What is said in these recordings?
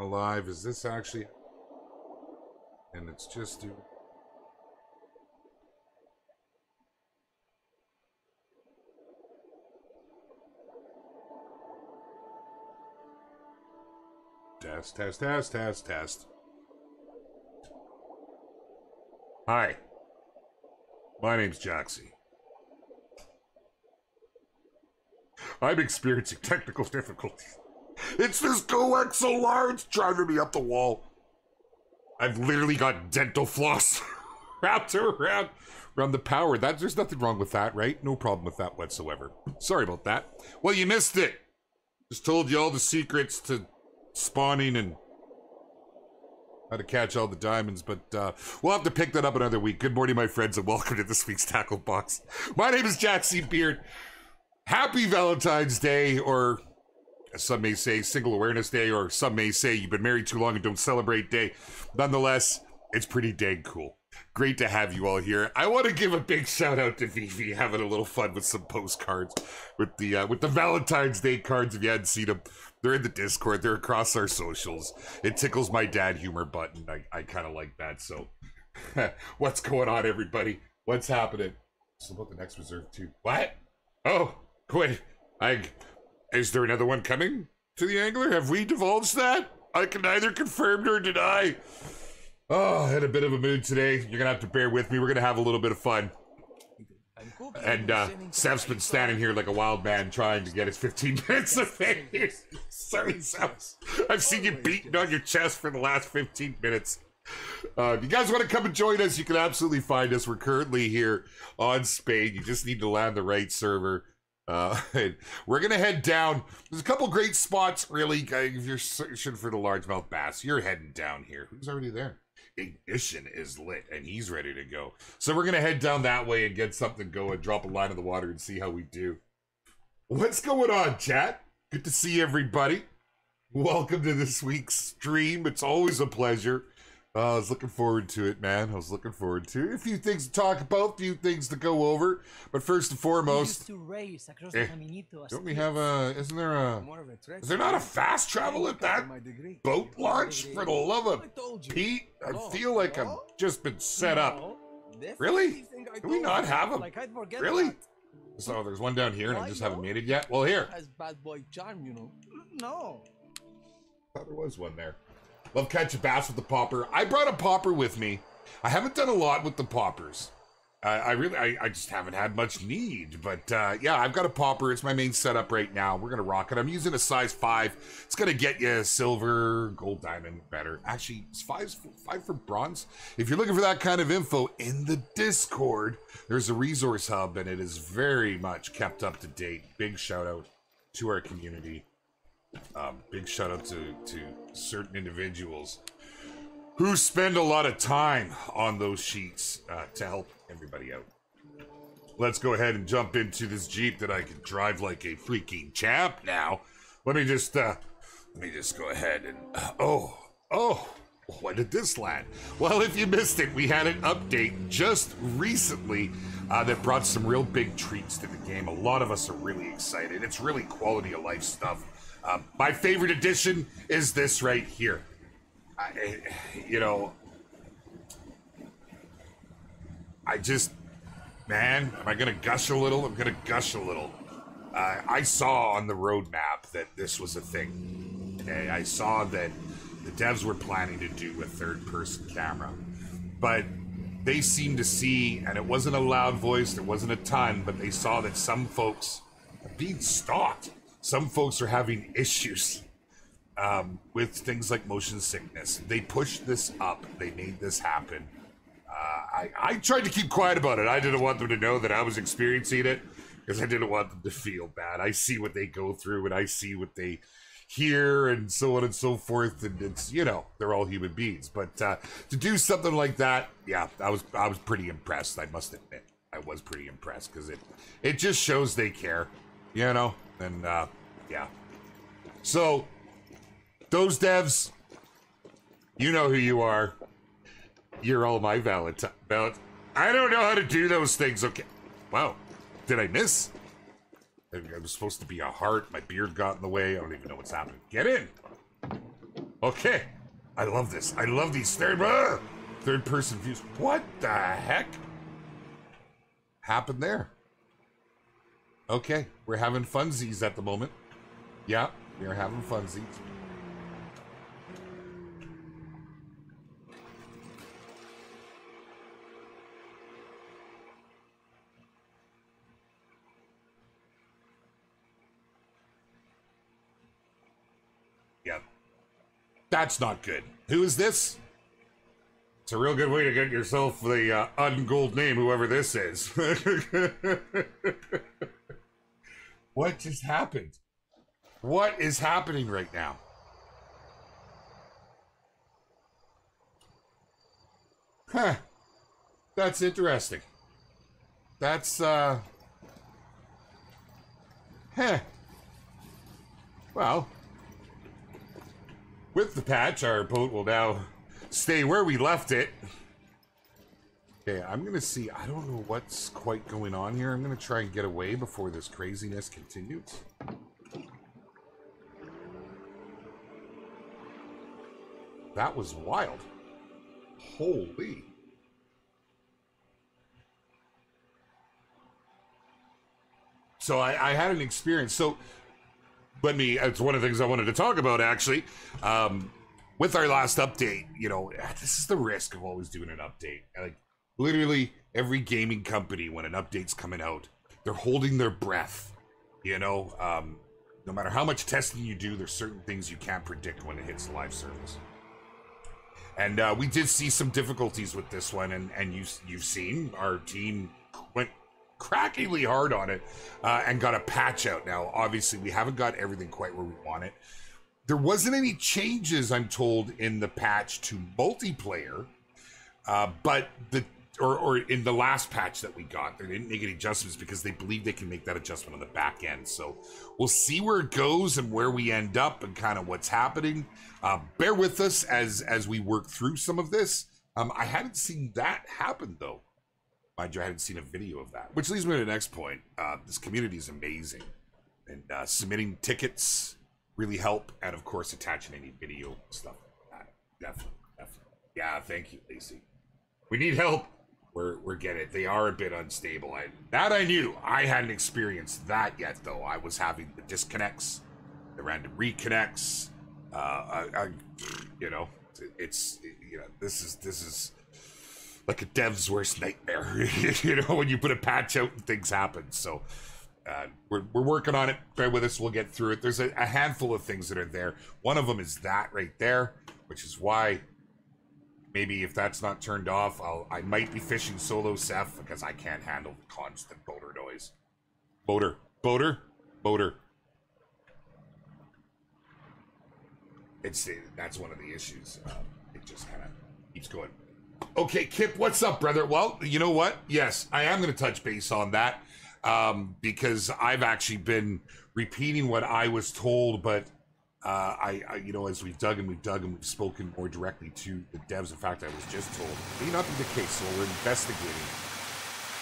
alive. Is this actually... And it's just... Test, test, test, test, test. Hi. My name's Jaxy. I'm experiencing technical difficulties. It's this coaxial It's driving me up the wall. I've literally got dental floss wrapped around around the power. That there's nothing wrong with that, right? No problem with that whatsoever. Sorry about that. Well, you missed it. Just told you all the secrets to spawning and how to catch all the diamonds, but uh, we'll have to pick that up another week. Good morning, my friends, and welcome to this week's Tackle Box. My name is Jaxy Beard. Happy Valentine's Day, or some may say Single Awareness Day, or some may say you've been married too long and don't celebrate day. Nonetheless, it's pretty dang cool. Great to have you all here. I want to give a big shout out to Vivi having a little fun with some postcards with the uh, with the Valentine's Day cards. If you hadn't seen them, they're in the Discord. They're across our socials. It tickles my dad humor button. I, I kind of like that. So, what's going on, everybody? What's happening? It's about the next reserve too. What? Oh, wait. I is there another one coming to the angler? Have we divulged that? I can neither confirm nor deny. Oh, I had a bit of a mood today. You're gonna have to bear with me. We're gonna have a little bit of fun. And uh, Sev's been standing here like a wild man trying to get his 15 minutes of fame. Sorry, Sev. I've seen you beating on your chest for the last 15 minutes. Uh, if you guys want to come and join us, you can absolutely find us. We're currently here on Spain. You just need to land the right server. Uh, we're gonna head down. There's a couple great spots, really. If you're searching for the largemouth bass, you're heading down here. Who's already there? ignition is lit and he's ready to go. So we're gonna head down that way and get something going, drop a line in the water and see how we do. What's going on, chat? Good to see everybody. Welcome to this week's stream. It's always a pleasure. Uh, I was looking forward to it, man. I was looking forward to it. A few things to talk about, a few things to go over. But first and foremost, eh, don't we have a? Isn't there a? Is there not a fast travel at that boat launch? For the love of Pete, I feel like I've just been set up. Really? Do we not have them? Really? So there's one down here, and I just haven't made it yet. Well, here. Has bad boy charm, you know. No. Thought there was one there. Love catching bass with the popper. I brought a popper with me. I haven't done a lot with the poppers. I really, I, I, just haven't had much need. But uh, yeah, I've got a popper. It's my main setup right now. We're gonna rock it. I'm using a size five. It's gonna get you silver, gold, diamond, better. Actually, it's five, five for bronze. If you're looking for that kind of info in the Discord, there's a resource hub, and it is very much kept up to date. Big shout out to our community. Um, big shout out to, to certain individuals who spend a lot of time on those sheets uh, to help everybody out. Let's go ahead and jump into this Jeep that I can drive like a freaking champ now. Let me just, uh, let me just go ahead and, uh, oh, oh, when did this land? Well, if you missed it, we had an update just recently uh, that brought some real big treats to the game. A lot of us are really excited. It's really quality of life stuff. Um, my favorite edition is this right here. I, you know, I just, man, am I going to gush a little? I'm going to gush a little. Uh, I saw on the roadmap that this was a thing. Okay? I saw that the devs were planning to do a third person camera. But they seemed to see, and it wasn't a loud voice, there wasn't a ton, but they saw that some folks are being stalked some folks are having issues um, with things like motion sickness. They pushed this up. They made this happen. Uh, I, I tried to keep quiet about it. I didn't want them to know that I was experiencing it because I didn't want them to feel bad. I see what they go through and I see what they hear and so on and so forth. And it's you know they're all human beings. But uh, to do something like that, yeah, I was I was pretty impressed. I must admit, I was pretty impressed because it it just shows they care. You know, and uh, yeah. So, those devs, you know who you are. You're all my Valentine. Val- I don't know how to do those things. Okay. Wow. Did I miss? I was supposed to be a heart. My beard got in the way. I don't even know what's happening. Get in. Okay. I love this. I love these third uh, third person views. What the heck happened there? Okay, we're having funsies at the moment. Yeah, we are having funsies. Yep. That's not good. Who is this? It's a real good way to get yourself the uh, ungold name, whoever this is. what just happened? What is happening right now? Huh. That's interesting. That's, uh. Huh. Well, with the patch, our boat will now stay where we left it. Okay, I'm gonna see. I don't know what's quite going on here. I'm gonna try and get away before this craziness continues. That was wild. Holy. So I, I had an experience. So let me, it's one of the things I wanted to talk about actually. Um, with our last update, you know, this is the risk of always doing an update. Like, literally, every gaming company, when an update's coming out, they're holding their breath. You know, um, no matter how much testing you do, there's certain things you can't predict when it hits live service. And uh, we did see some difficulties with this one, and and you you've seen our team went crackingly hard on it uh, and got a patch out. Now, obviously, we haven't got everything quite where we want it. There wasn't any changes, I'm told, in the patch to multiplayer, uh, but the or, or in the last patch that we got, they didn't make any adjustments because they believe they can make that adjustment on the back end. So we'll see where it goes and where we end up and kind of what's happening. Uh, bear with us as as we work through some of this. Um, I hadn't seen that happen though. Mind you, I hadn't seen a video of that. Which leads me to the next point. Uh, this community is amazing, and uh, submitting tickets really help, and of course, attaching any video stuff. Definitely, definitely. Yeah, thank you, Lacey. We need help we're we're getting it. They are a bit unstable. I, that I knew. I hadn't experienced that yet, though. I was having the disconnects, the random reconnects. Uh, I, I, you know, it's you know this is this is like a dev's worst nightmare. you know, when you put a patch out and things happen. So. Uh, we're, we're working on it. Bear with us. We'll get through it. There's a, a handful of things that are there. One of them is that right there, which is why maybe if that's not turned off, I'll I might be fishing solo Seth because I can't handle the constant boater noise. Boater, boater, boater. It's that's one of the issues. Uh, it just kind of keeps going. Okay, Kip, what's up, brother? Well, you know what? Yes, I am going to touch base on that um, because I've actually been repeating what I was told, but uh, I, I, you know, as we've dug and we've dug and we've spoken more directly to the devs. In fact, I was just told may not be the case, so we're investigating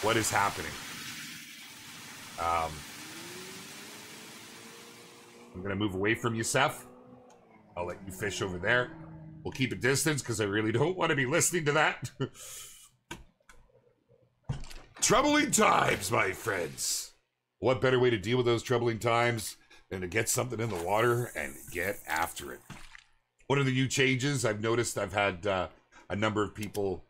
what is happening. Um, I'm gonna move away from you, Seth. I'll let you fish over there. We'll keep a distance because I really don't want to be listening to that. troubling times, my friends. What better way to deal with those troubling times than to get something in the water and get after it. One of the new changes I've noticed, I've had uh, a number of people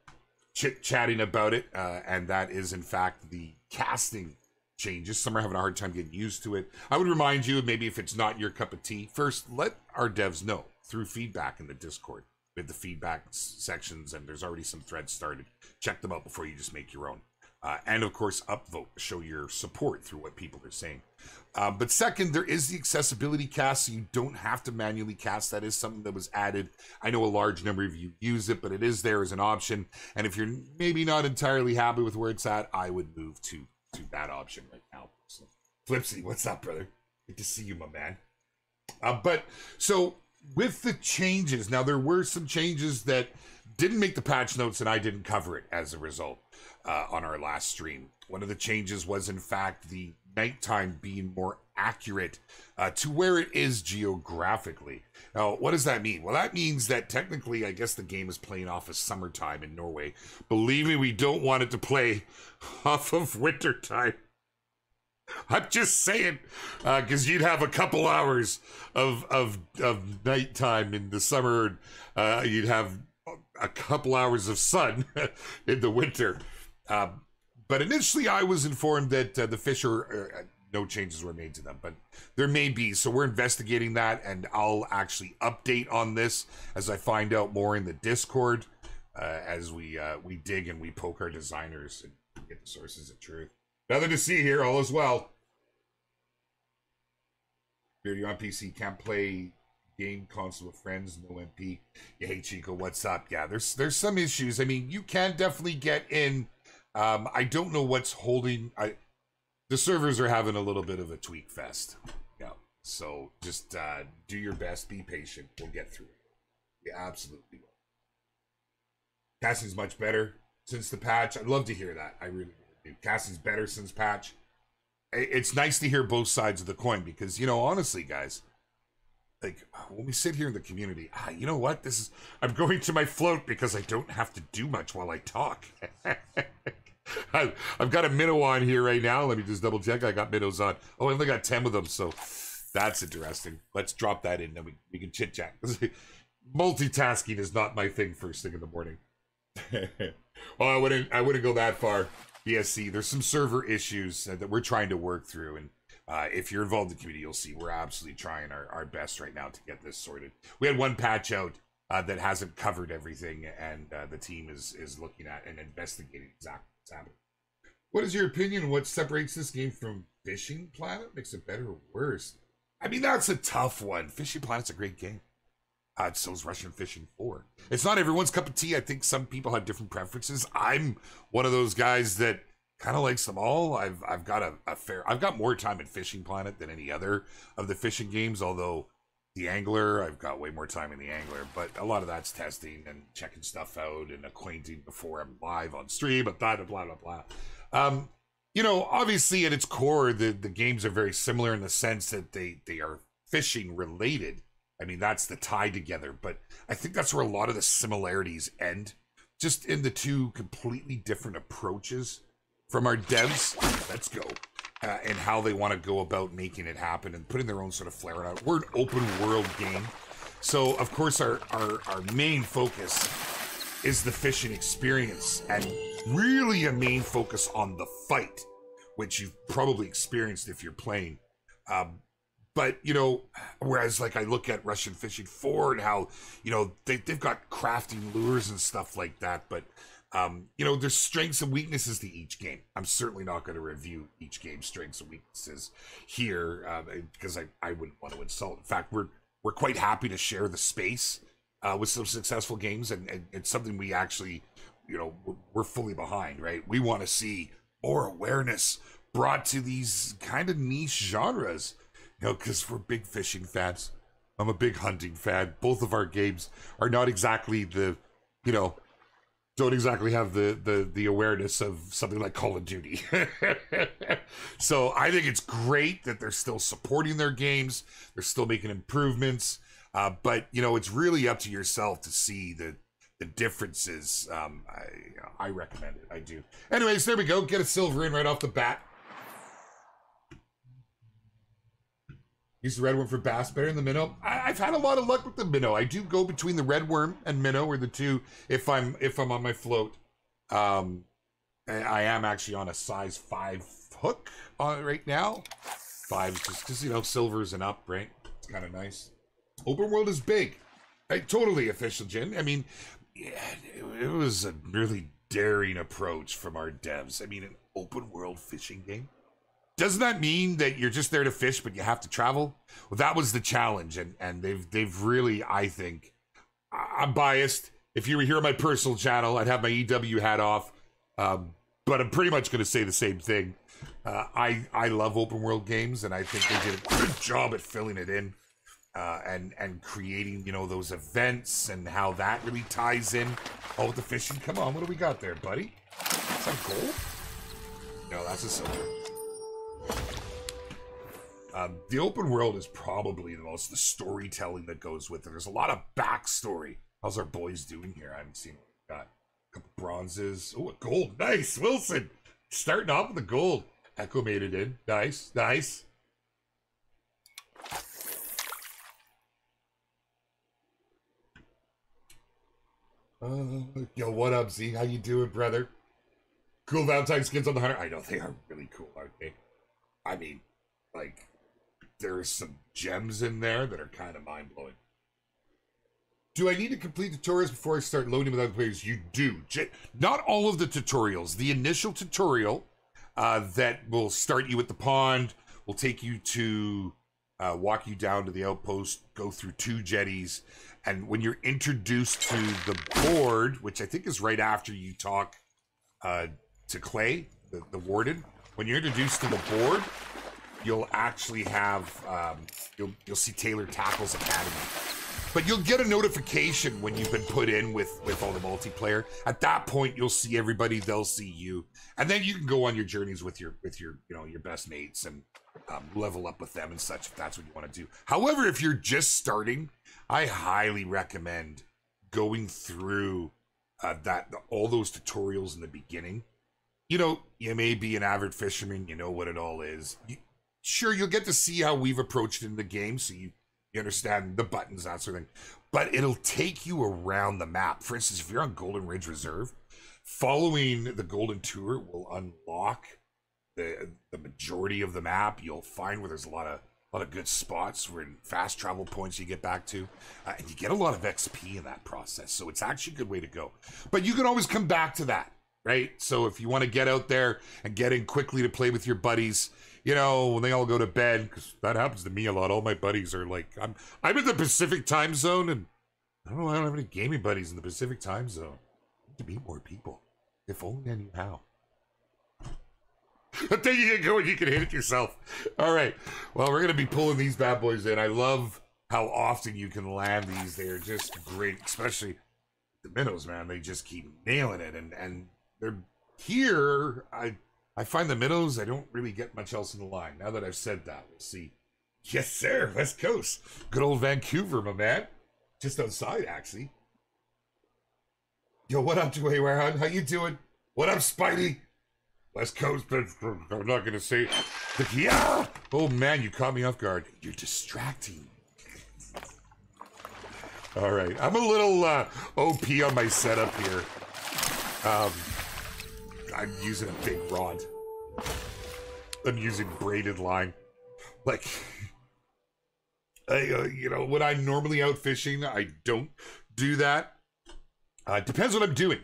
chit chatting about it, uh, and that is in fact the casting changes. Some are having a hard time getting used to it. I would remind you, maybe if it's not your cup of tea, first let our devs know through feedback in the Discord. We have the feedback sections, and there's already some threads started. Check them out before you just make your own. Uh, and of course, upvote, show your support through what people are saying. Uh, but second, there is the accessibility cast, so you don't have to manually cast. That is something that was added. I know a large number of you use it, but it is there as an option. And if you're maybe not entirely happy with where it's at, I would move to to that option right now. So, Flipsy, what's up, brother? Good to see you, my man. Uh, but so with the changes, now there were some changes that didn't make the patch notes, and I didn't cover it as a result uh, on our last stream. One of the changes was, in fact, the nighttime being more accurate uh, to where it is geographically. Now, what does that mean? Well, that means that technically, I guess the game is playing off of summertime in Norway. Believe me, we don't want it to play off of wintertime. I'm just saying, because uh, you'd have a couple hours of of of nighttime in the summer. Uh, you'd have a couple hours of sun in the winter. Um, but initially, I was informed that uh, the fish are uh, no changes were made to them, but there may be. So we're investigating that, and I'll actually update on this as I find out more in the Discord uh, as we uh, we dig and we poke our designers and get the sources of truth. Nothing to see here. All is well. Beardy on PC can't play game console with friends. No MP. Hey Chico, what's up? Yeah, there's there's some issues. I mean, you can definitely get in um, I don't know what's holding. I the servers are having a little bit of a tweak fest. Yeah. So just uh, do your best. Be patient. We'll get through it. We absolutely will. Cassie's much better since the patch. I'd love to hear that. I really do. Cassie's better since patch. It's nice to hear both sides of the coin because you know, honestly, guys, like when we sit here in the community, ah, you know what? This is I'm going to my float because I don't have to do much while I talk. I, have got a minnow on here right now. Let me just double check. I got minnows on. Oh, I only got 10 of them, so that's interesting. Let's drop that in, then we, we can chit chat. Multitasking is not my thing first thing in the morning. well, I wouldn't I wouldn't go that far. BSC, there's some server issues that we're trying to work through, and uh, if you're involved in the community, you'll see we're absolutely trying our, our best right now to get this sorted. We had one patch out uh, that hasn't covered everything, and uh, the team is is looking at and investigating exactly What is your opinion? What separates this game from Fishing Planet? Makes it better or worse? I mean, that's a tough one. Fishing Planet's a great game. Uh, so's Russian Fishing 4. It's not everyone's cup of tea. I think some people have different preferences. I'm one of those guys that kind of likes them all. I've I've got a, a, fair I've got more time in Fishing Planet than any other of the fishing games, although the angler, I've got way more time in the angler, but a lot of that's testing and checking stuff out and acquainting before I'm live on stream, but blah, blah, blah, blah. Um, you know, obviously at its core, the, the games are very similar in the sense that they, they are fishing related. I mean, that's the tie together, but I think that's where a lot of the similarities end, just in the two completely different approaches from our devs. Let's go uh, and how they want to go about making it happen and putting their own sort of flair on it. We're an open world game. So, of course, our, our, our main focus is the fishing experience and really a main focus on the fight, which you've probably experienced if you're playing. Um, but, you know, whereas like I look at Russian Fishing 4 and how, you know, they, they've got crafting lures and stuff like that, but um, you know, there's strengths and weaknesses to each game. I'm certainly not going to review each game's strengths and weaknesses here um, because I, I wouldn't want to insult. In fact, we're we're quite happy to share the space uh, with some successful games, and, and it's something we actually, you know, we're fully behind. Right? We want to see more awareness brought to these kind of niche genres. You know, because we're big fishing fans. I'm a big hunting fan. Both of our games are not exactly the, you know, don't exactly have the the the awareness of something like Call of Duty. so I think it's great that they're still supporting their games. They're still making improvements. Uh, but you know, it's really up to yourself to see the the differences. Um, I I recommend it. I do. Anyways, there we go. Get a silver in right off the bat. Use the red worm for bass better than the minnow. I, have had a lot of luck with the minnow. I do go between the red worm and minnow, or the two if I'm if I'm on my float. Um, I am actually on a size five hook on right now. Five, just because you know silvers and up, right? It's kind of nice. Open world is big. I, totally official, Jin. I mean, yeah, it, it was a really daring approach from our devs. I mean, an open world fishing game doesn't that mean that you're just there to fish, but you have to travel? Well, that was the challenge, and and they've they've really, I think, I'm biased. If you were here on my personal channel, I'd have my EW hat off, um, but I'm pretty much going to say the same thing. Uh, I I love open world games, and I think they did a good job at filling it in. Uh, and and creating you know those events and how that really ties in. Oh, the fishing, come on, what do we got there, buddy? Is that gold? No, that's a silver. Um, the open world is probably the most the storytelling that goes with it. There's a lot of backstory. How's our boys doing here? I haven't seen. Got a couple bronzes. Oh, a gold. Nice, Wilson. Starting off with the gold. Echo made it in. Nice, nice. Uh, yo, what up, Z? How you doing, brother? Cool Valentine skins on the hunter. I know they are really cool, aren't they? I mean, like, there's some gems in there that are kind of mind blowing. Do I need to complete tutorials before I start loading with other players? You do. Not all of the tutorials. The initial tutorial uh, that will start you at the pond will take you to uh, walk you down to the outpost, go through two jetties, and when you're introduced to the board, which I think is right after you talk uh, to Clay, the, the warden, when you're introduced to the board, you'll actually have um, you'll you'll see Taylor Tackles Academy. But you'll get a notification when you've been put in with with all the multiplayer. At that point, you'll see everybody. They'll see you, and then you can go on your journeys with your with your you know your best mates and um, level up with them and such if that's what you want to do. However, if you're just starting, I highly recommend going through uh, that all those tutorials in the beginning. You know, you may be an avid fisherman, you know what it all is. You, sure, you'll get to see how we've approached it in the game, so you, you understand the buttons, that sort of thing. But it'll take you around the map. For instance, if you're on Golden Ridge Reserve, following the Golden Tour will unlock the the majority of the map. You'll find where there's a lot of a lot of good spots where fast travel points you get back to, uh, and you get a lot of XP in that process. So it's actually a good way to go. But you can always come back to that, right? So if you want to get out there and get in quickly to play with your buddies, you know, when they all go to bed, because that happens to me a lot. All my buddies are like, I'm I'm in the Pacific time zone, and I don't know, I don't have any gaming buddies in the Pacific time zone. Need to meet more people. If only I knew how. there you go, you can hit it yourself. All right. Well, we're gonna be pulling these bad boys in. I love how often you can land these. They're just great, especially the minnows, man. They just keep nailing it, and and they're here. I I find the minnows. I don't really get much else in the line. Now that I've said that, we'll see. Yes, sir. West Coast, good old Vancouver, my man. Just outside, actually. Yo, what up, Dwayne Wareham? How you doing? What up, Spidey? West Coast, but I'm not gonna say. Yeah. Oh man, you caught me off guard. You're distracting. All right, I'm a little uh, OP on my setup here. Um, I'm using a big rod. I'm using braided line. Like, I, uh, you know, when I'm normally out fishing, I don't do that. Uh, depends what I'm doing.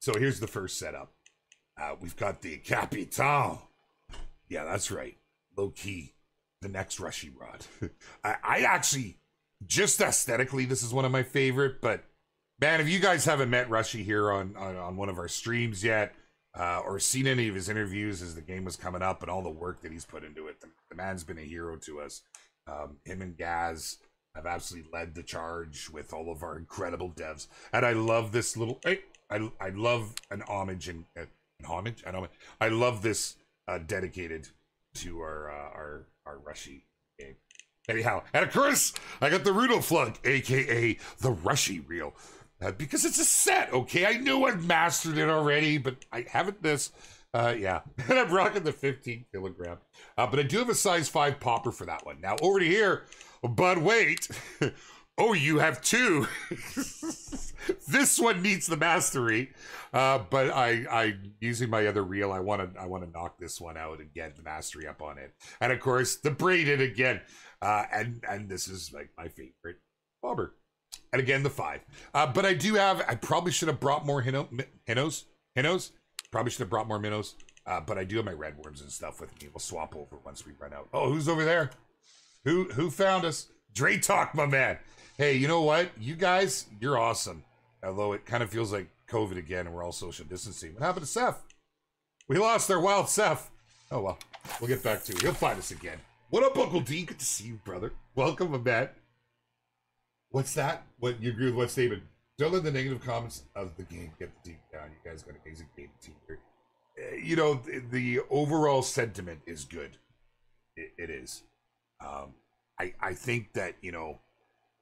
So here's the first setup. Uh, we've got the Capital. Yeah, that's right. Low key, the next Rushy rod. I, I actually, just aesthetically, this is one of my favorite. But man, if you guys haven't met Rushy here on on, on one of our streams yet, uh, or seen any of his interviews as the game was coming up and all the work that he's put into it, the, the man's been a hero to us. Um, him and Gaz have absolutely led the charge with all of our incredible devs, and I love this little. I I, I love an homage and. Uh, homage. I don't. I love this uh, dedicated to our uh, our our Rushy game. Anyhow, and of course, I got the Rudo Flug, aka the Rushy Reel, uh, because it's a set. Okay, I knew I'd mastered it already, but I haven't this. Uh, yeah, and I'm rocking the 15 kilogram. Uh, but I do have a size 5 popper for that one. Now, over to here, but wait. oh, you have two. this one needs the mastery. Uh, but I, I using my other reel, I want to, I want to knock this one out and get the mastery up on it. And of course, the braided again. Uh, and and this is like my favorite bobber. And again, the five. Uh, but I do have. I probably should have brought more hinno, hinnos. Hinnos. Probably should have brought more minnows. Uh, but I do have my red worms and stuff with me. We'll swap over once we run out. Oh, who's over there? Who who found us? Dre Talk, my man. Hey, you know what? You guys, you're awesome. Although it kind of feels like COVID again and we're all social distancing. What happened to Seth? We lost our wild Seth. Oh well, we'll get back to it. He'll find us again. What up, Uncle D? Good to see you, brother. Welcome, Matt. What's that? What you agree with what statement? Don't let the negative comments of the game get the team down. You guys got an amazing game team here. Eh, you know, the, the overall sentiment is good. It, it is. Um, I I think that you know,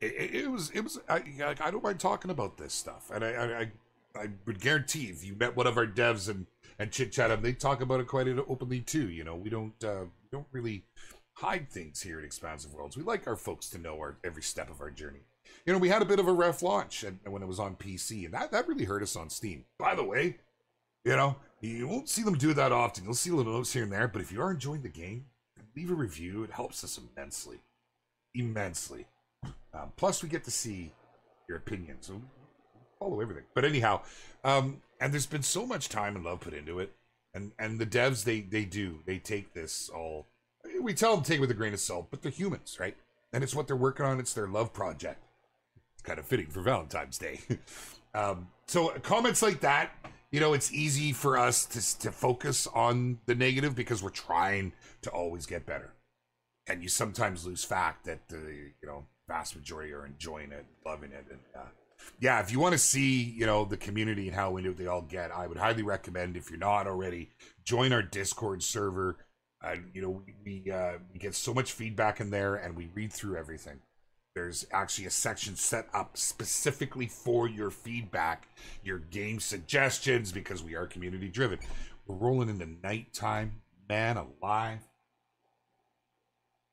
it, it, was it was. I I don't mind talking about this stuff, and I I, I would guarantee if you met one of our devs and and chit chat them, they talk about it quite openly too. You know, we don't uh, don't really hide things here at Expansive Worlds. We like our folks to know our every step of our journey. You know, we had a bit of a rough launch and, when it was on PC, and that, that really hurt us on Steam. By the way, you know, you won't see them do that often. You'll see little notes here and there, but if you are enjoying the game, leave a review. It helps us immensely. Immensely. Um, plus, we get to see your opinions. So follow everything. But anyhow, um, and there's been so much time and love put into it. And and the devs they they do. They take this all we tell them to take it with a grain of salt, but they're humans, right? And it's what they're working on. It's their love project. Kind of fitting for Valentine's Day. um, so comments like that, you know, it's easy for us to, to focus on the negative because we're trying to always get better. And you sometimes lose fact that the, you know, vast majority are enjoying it, loving it. And uh, yeah, if you want to see, you know, the community and how into it they all get, I would highly recommend, if you're not already, join our Discord server and you know, we we, uh, we get so much feedback in there, and we read through everything. There's actually a section set up specifically for your feedback, your game suggestions, because we are community driven. We're rolling into nighttime, man alive.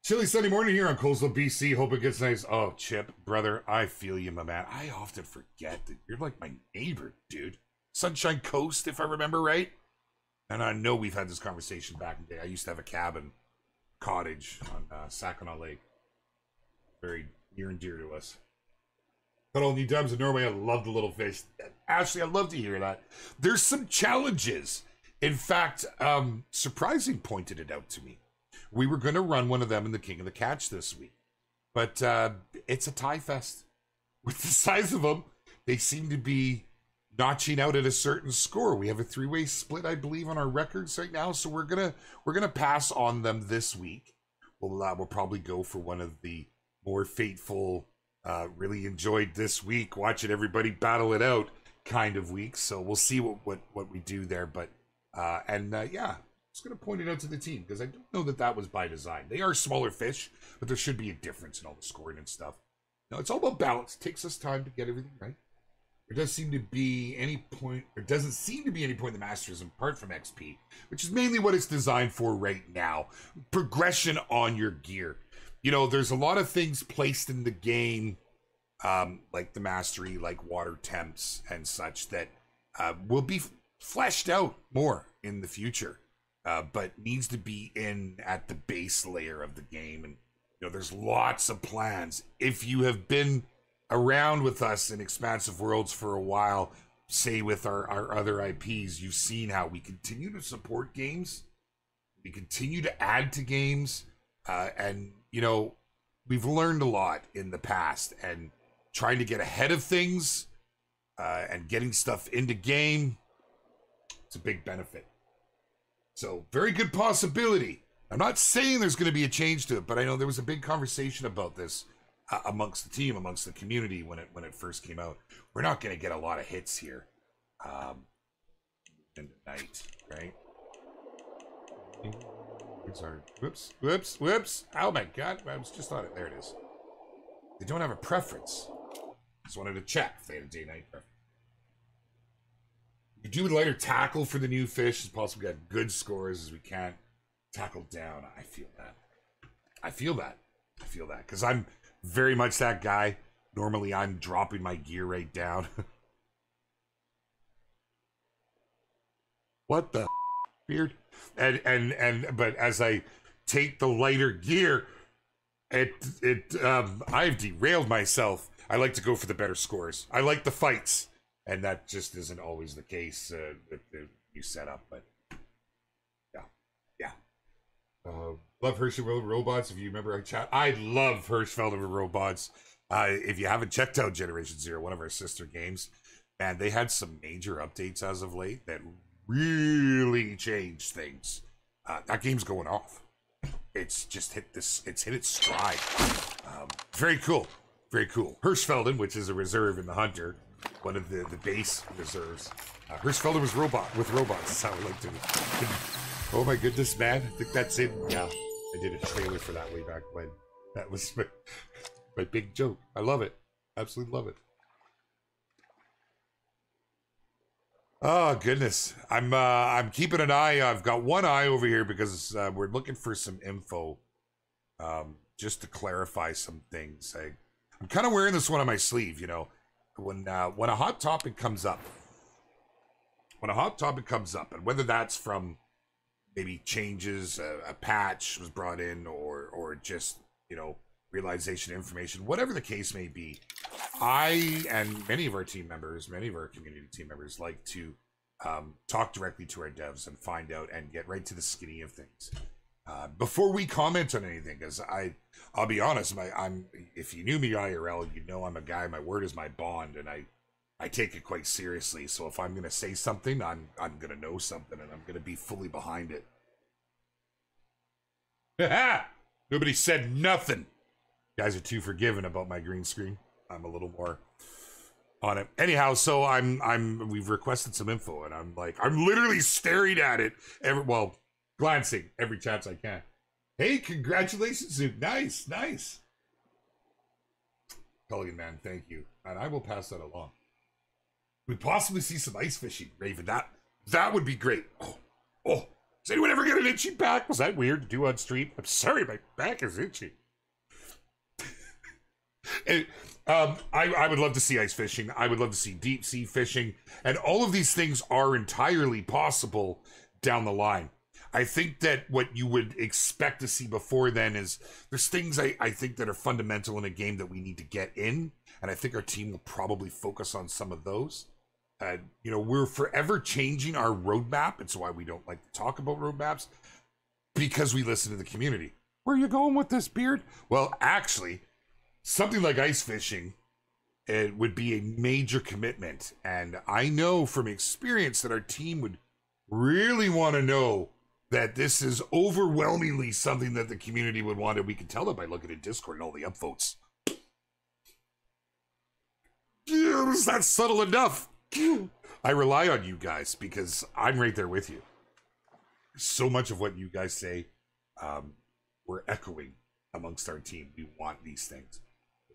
Chilly Sunday morning here on Colesville, BC. Hope it gets nice. Oh, Chip, brother, I feel you, my man. I often forget that you're like my neighbor, dude. Sunshine Coast, if I remember right and I know we've had this conversation back in the day. I used to have a cabin cottage on uh, Sakinaw Lake, very near and dear to us. All new dubs in Norway, I love the little fish. Ashley, I'd love to hear that. There's some challenges. In fact, um, Surprising pointed it out to me. We were going to run one of them in the King of the Catch this week, but uh, it's a tie fest. With the size of them, they seem to be notching out at a certain score. We have a three-way split, I believe, on our records right now. So we're gonna we're gonna pass on them this week. We'll uh, we'll probably go for one of the more fateful. Uh, really enjoyed this week watching everybody battle it out kind of week. So we'll see what what what we do there. But uh, and uh, yeah, just gonna point it out to the team because I don't know that that was by design. They are smaller fish, but there should be a difference in all the scoring and stuff. No, it's all about balance. It takes us time to get everything right. There does seem to be any point, there doesn't seem to be any point in the Masters apart from XP, which is mainly what it's designed for right now. Progression on your gear. You know, there's a lot of things placed in the game, um, like the mastery, like water temps and such, that uh, will be fleshed out more in the future, uh, but needs to be in at the base layer of the game. And, you know, there's lots of plans. If you have been around with us in expansive worlds for a while say with our, our other ips you've seen how we continue to support games we continue to add to games uh, and you know we've learned a lot in the past and trying to get ahead of things uh, and getting stuff into game it's a big benefit so very good possibility i'm not saying there's going to be a change to it but i know there was a big conversation about this uh, amongst the team, amongst the community when it when it first came out. We're not going to get a lot of hits here um, in the night, right? Sorry. Whoops, whoops, whoops. Oh my god, I was just on it. There it is. They don't have a preference. Just wanted to check if they had a day-night preference. We do lighter tackle for the new fish as possible. Get good scores as we can. Tackle down. I feel that. I feel that. I feel that because I'm very much that guy. Normally, I'm dropping my gear rate down. what the beard? And and and but as I take the lighter gear, it it um I've derailed myself. I like to go for the better scores. I like the fights, and that just isn't always the case uh, with the new setup. But yeah, yeah. Uh, Love Hirschfeld robots. If you remember our chat, I love Hirschfeld robots. Uh, if you haven't checked out Generation Zero, one of our sister games, and they had some major updates as of late that really changed things. Uh, that game's going off. It's just hit this. It's hit its stride. Um, very cool. Very cool. Hirschfelden, which is a reserve in the Hunter, one of the the base reserves. Uh, Hirschfelden was robot with robots. That's how I like to. Oh my goodness, man! I think that's it. Yeah. I did a trailer for that way back when. That was my, my big joke. I love it. Absolutely love it. Oh goodness, I'm uh, I'm keeping an eye. I've got one eye over here because uh, we're looking for some info, um, just to clarify some things. I, I'm kind of wearing this one on my sleeve. You know, when uh, when a hot topic comes up, when a hot topic comes up, and whether that's from maybe changes, a, a patch was brought in, or or just you know realization information, whatever the case may be. I and many of our team members, many of our community team members, like to um, talk directly to our devs and find out and get right to the skinny of things uh, before we comment on anything. Because I, I'll be honest, my I'm if you knew me IRL, you know I'm a guy. My word is my bond, and I I take it quite seriously. So if I'm gonna say something, I'm I'm gonna know something, and I'm gonna be fully behind it. Nobody said nothing. You guys are too forgiving about my green screen. I'm a little more on it. Anyhow, so I'm I'm we've requested some info, and I'm like I'm literally staring at it every well, glancing every chance I can. Hey, congratulations, Zook. Nice, nice. Pelican man, thank you, and I will pass that along. We possibly see some ice fishing, Raven. That that would be great. Oh, oh. Does anyone ever get an itchy back? Was that weird to do on stream? I'm sorry, my back is itchy. And, um, I, I would love to see ice fishing. I would love to see deep sea fishing. And all of these things are entirely possible down the line. I think that what you would expect to see before then is there's things I, I think that are fundamental in a game that we need to get in. And I think our team will probably focus on some of those. Uh, you know, we're forever changing our roadmap. It's why we don't like to talk about roadmaps because we listen to the community. Where are you going with this beard? Well, actually, something like ice fishing it would be a major commitment. And i know from experience that our team would really want to know that this is overwhelmingly something that the community would want. And we can tell that by looking at discord and all the upvotes is that subtle enough? I rely on you guys because i'm right there with you. So much of what you guys say um, we're echoing amongst our team. We want these things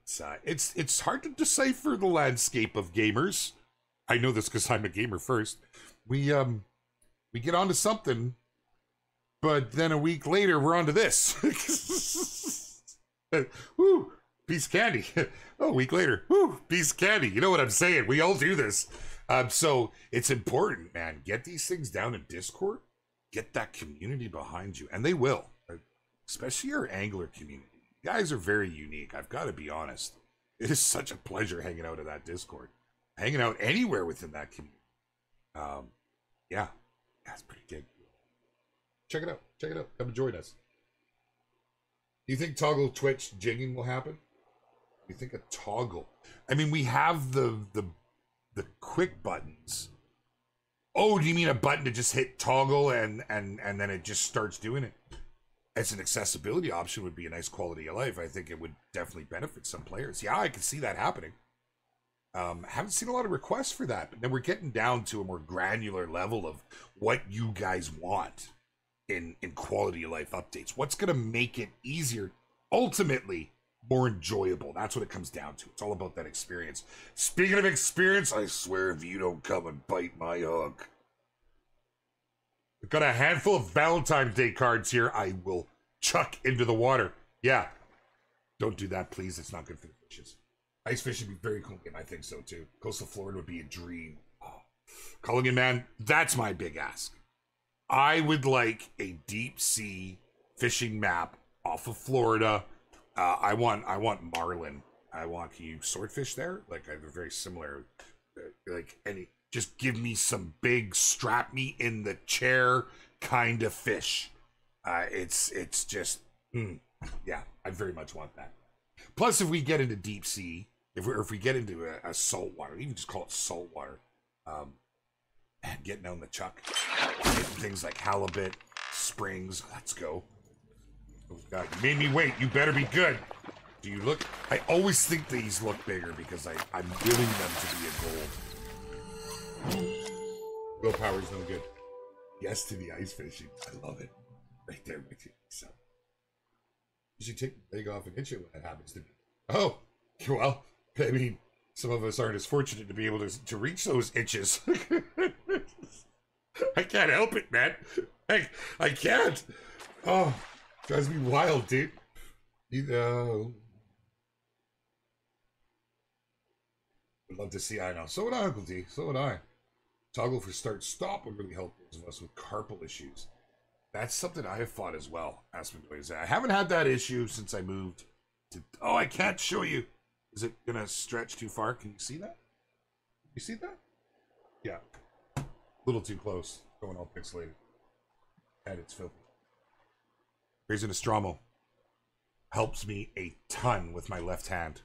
it's uh, it's it's hard to decipher the landscape of gamers. I know this because I'm a gamer first. We um we get onto something, but then a week later we're onto this. Woo, piece of candy. oh, a week later, woo, piece of candy. You know what I'm saying? We all do this. Um, so it's important, man. Get these things down in Discord. Get that community behind you, and they will, especially your angler community guys are very unique. I've got to be honest. It is such a pleasure hanging out in that Discord, hanging out anywhere within that community. Um, yeah, that's pretty good. Check it out. Check it out. Come and join us. Do you think toggle Twitch jigging will happen? You think a toggle? I mean, we have the the the quick buttons. Oh, do you mean a button to just hit toggle and and and then it just starts doing it? As an accessibility option would be a nice quality of life. I think it would definitely benefit some players. Yeah, I can see that happening. Um, haven't seen a lot of requests for that, but then we're getting down to a more granular level of what you guys want in in quality of life updates. What's going to make it easier, ultimately more enjoyable? That's what it comes down to. It's all about that experience. Speaking of experience, I swear if you don't come and bite my hook, I've got a handful of Valentine's Day cards here. I will chuck into the water. Yeah. Don't do that, please. It's not good for the fishes. Ice fishing would be very cool game. I think so too. Coastal Florida would be a dream. Oh. Culligan, man, that's my big ask. I would like a deep sea fishing map off of Florida. Uh, I want I want marlin. I want you swordfish there? Like I have a very similar uh, like any just give me some big strap me in the chair kind of fish. Uh, it's it's just mm, yeah, I very much want that. Plus, if we get into deep sea, if we if we get into a, a salt water, even just call it salt water, um, and getting on the chuck, things like halibut, springs. Let's go. Oh God, you made me wait. You better be good. Do you look? I always think these look bigger because I I'm giving them to be a gold. Willpower's no good. Yes to the ice fishing. I love it. Right there with you. So You should take the leg off and itch it when that happens to me. Oh, well, I mean, some of us aren't as fortunate to be able to, to reach those itches. I can't help it, man. I, I can't. Oh, drives me wild, dude. You know. Would love to see. I know. So would I, Uncle D. So would I. Toggle for start stop would really help those of us with carpal issues. That's something I have fought as well. Asmondoy I haven't had that issue since I moved to. Oh, I can't show you. Is it gonna stretch too far? Can you see that? You see that? Yeah. A little too close. Going all pixelated. And it's filthy. Razer Nostromo helps me a ton with my left hand.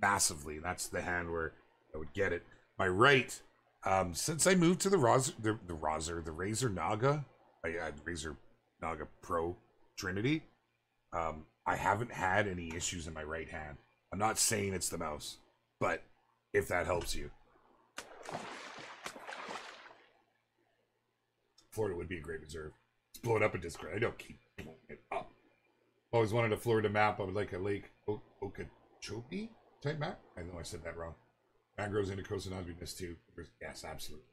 Massively. That's the hand where I would get it. My right, um, since I moved to the Razer, the, the the Razer Naga, I had Razer Naga Pro Trinity. Um, I haven't had any issues in my right hand. I'm not saying it's the mouse, but if that helps you. Florida would be a great reserve. Blow it up in Discord. I don't keep blowing it up. Always wanted a Florida map. I would like a Lake Okeechobee type map. I know I said that wrong. Mangroves into Costa Not too. Yes, absolutely.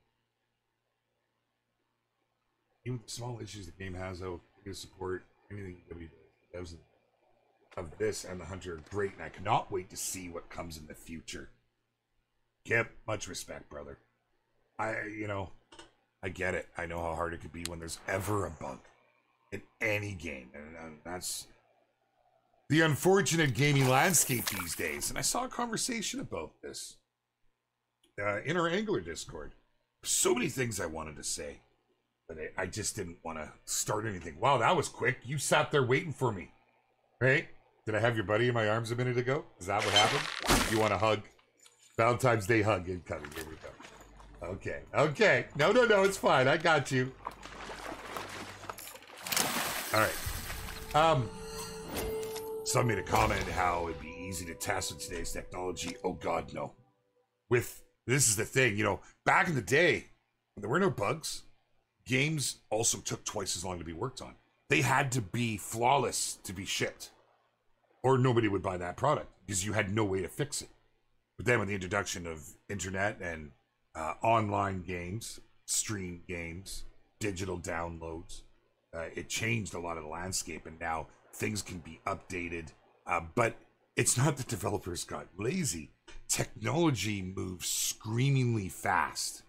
Even the small issues the game has, though, to support anything W of this and the Hunter are great, and I cannot wait to see what comes in the future. Kip, much respect, brother. I, you know, I get it. I know how hard it could be when there's ever a bug in any game, and, and that's the unfortunate gaming landscape these days. And I saw a conversation about this uh, in our Angler Discord. So many things I wanted to say, but I, I just didn't want to start anything. Wow, that was quick. You sat there waiting for me, right? Did I have your buddy in my arms a minute ago? Is that what happened? You want a hug? Valentine's Day hug incoming. Here we go. Okay, okay. No, no, no, it's fine. I got you. All right. Um, some made a comment how it'd be easy to test with today's technology. Oh God, no. With this is the thing, you know, back in the day, when there were no bugs, games also took twice as long to be worked on. They had to be flawless to be shipped, or nobody would buy that product because you had no way to fix it. But then, with the introduction of internet and uh, online games, stream games, digital downloads, uh, it changed a lot of the landscape, and now things can be updated. Uh, but it's not that developers got lazy. Technology moves screamingly fast,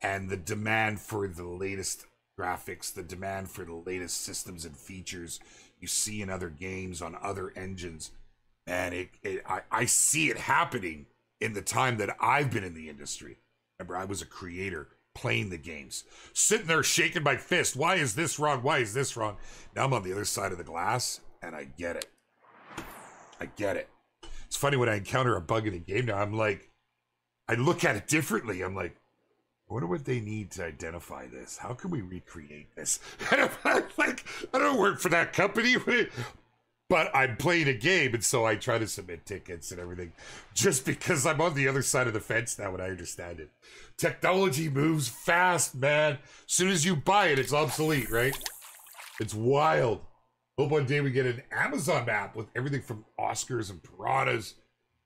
and the demand for the latest graphics, the demand for the latest systems and features you see in other games on other engines, and it, it I, I see it happening in the time that I've been in the industry. Remember, I was a creator playing the games, sitting there shaking my fist. Why is this wrong? Why is this wrong? Now I'm on the other side of the glass and I get it. I get it. It's funny when I encounter a bug in a game now, I'm like, I look at it differently. I'm like, I wonder what they need to identify this. How can we recreate this? I'm like, I don't work for that company. but I'm playing a game, and so I try to submit tickets and everything, just because I'm on the other side of the fence now and I understand it. Technology moves fast, man. As soon as you buy it, it's obsolete, right? It's wild. Hope one day we get an Amazon map with everything from Oscars and piranhas,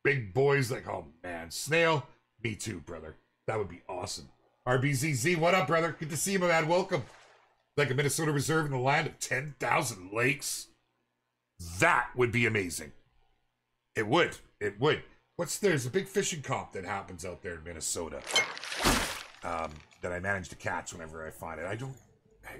big boys like, oh man, Snail. Me too, brother. That would be awesome. RBZZ, what up, brother? Good to see you, my man. Welcome. Like a Minnesota reserve in the land of 10,000 lakes. That would be amazing. It would. It would. What's there's a big fishing comp that happens out there in Minnesota um, that I manage to catch whenever I find it. I don't. I,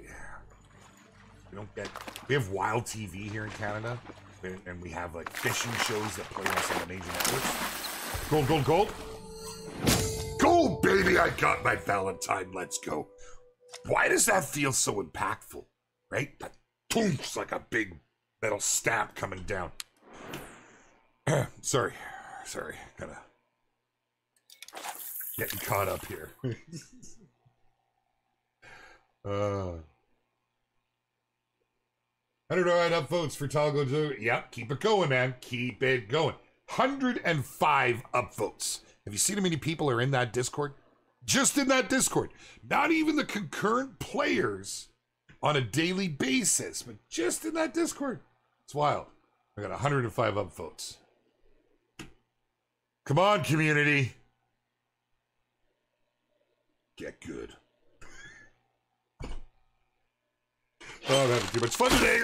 we don't get. We have wild TV here in Canada, and we have like fishing shows that play on some major networks. Gold, gold, gold. Gold, baby! I got my Valentine. Let's go. Why does that feel so impactful? Right? That like a big metal stab coming down. sorry, sorry, kind of getting caught up here. uh, I don't know. I'd up votes for Toggle. Yep, keep it going, man. Keep it going. 105 upvotes. Have you seen how many people are in that Discord? Just in that Discord. Not even the concurrent players on a daily basis, but just in that Discord. It's wild. I got 105 upvotes. Come on, community. Get good. Oh, I'm having too much fun today.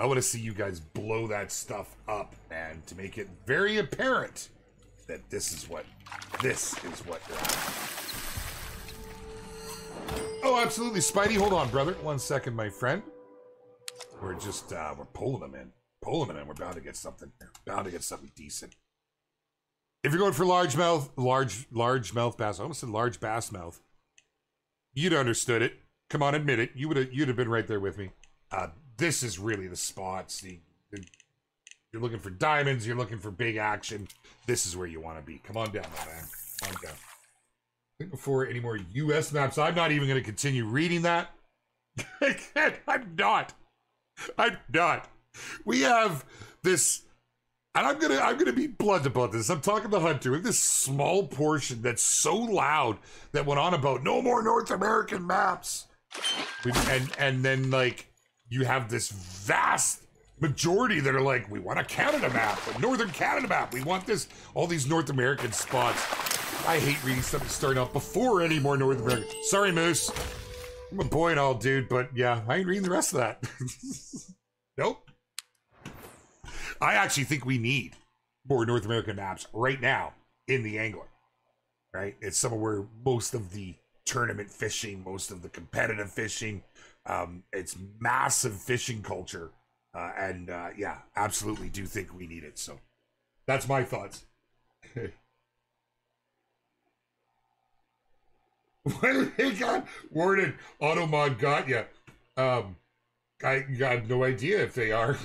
I want to see you guys blow that stuff up, man, to make it very apparent that this is what this is what Oh, absolutely, Spidey. Hold on, brother. One second, my friend. We're just uh, we're pulling them in, pulling them in. We're bound to get something. We're Bound to get something decent. If you're going for largemouth, large large mouth bass, I almost said large bass mouth. You'd understood it. Come on, admit it. You would have you'd have been right there with me. Uh, this is really the spots. The, the, you're looking for diamonds. You're looking for big action. This is where you want to be. Come on down, my man. Come on down. I think before any more U.S. maps, I'm not even going to continue reading that. I'm not. I'm not. We have this, and I'm gonna I'm gonna be blunt about this. I'm talking to Hunter. We have this small portion that's so loud that went on about no more North American maps. And and then like you have this vast majority that are like, we want a Canada map, a Northern Canada map. We want this, all these North American spots. I hate reading something starting off before any more North America. Sorry, Moose. I'm a boy and all, dude, but yeah, I ain't reading the rest of that. nope. I actually think we need more North American maps right now in the angler. Right? It's somewhere where most of the tournament fishing, most of the competitive fishing, um, it's massive fishing culture. Uh, and uh, yeah, absolutely do think we need it. So that's my thoughts. when they got worded, Automod got you. Um, I got no idea if they are.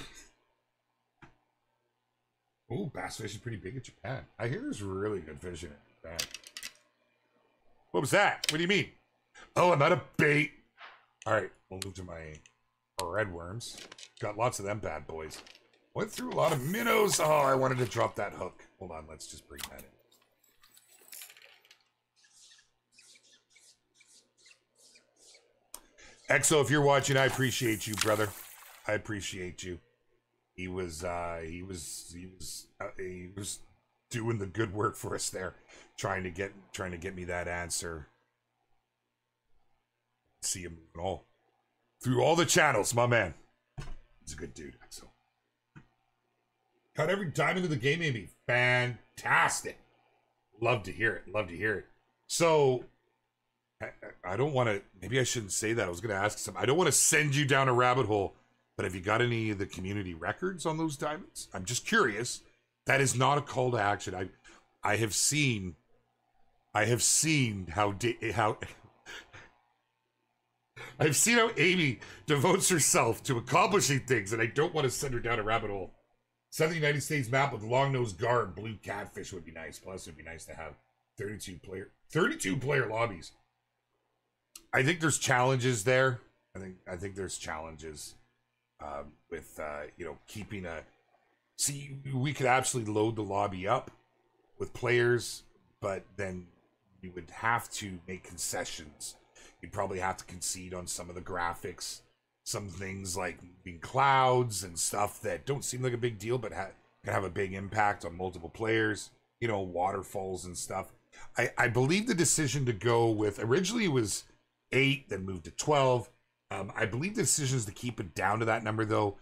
oh, bass fishing is pretty big in Japan. I hear there's really good fishing in Japan. What was that? What do you mean? Oh, I'm out of bait. All right, we'll move to my red worms. Got lots of them bad boys. Went through a lot of minnows. Oh, I wanted to drop that hook. Hold on, let's just bring that in. Exo, if you're watching, I appreciate you, brother. I appreciate you. He was, uh, he was, he was, uh, he was doing the good work for us there, trying to get, trying to get me that answer. See him all through all the channels, my man. He's a good dude, Exo. Cut every diamond of the game, Amy. Fantastic. Love to hear it. Love to hear it. So I, I don't want to. Maybe I shouldn't say that. I was going to ask some. I don't want to send you down a rabbit hole. But have you got any of the community records on those diamonds? I'm just curious. That is not a call to action. I, I have seen, I have seen how how. I've seen how Amy devotes herself to accomplishing things, and I don't want to send her down a rabbit hole. Southern United States map with long nose gar and blue catfish would be nice. Plus, it'd be nice to have 32 player 32 player lobbies. I think there's challenges there. I think I think there's challenges um, with uh, you know keeping a. See, we could absolutely load the lobby up with players, but then you would have to make concessions. You'd probably have to concede on some of the graphics, some things like moving clouds and stuff that don't seem like a big deal, but ha- can have a big impact on multiple players. You know, waterfalls and stuff. I, I believe the decision to go with originally was eight, then moved to 12. Um, I believe the decisions to keep it down to that number, though,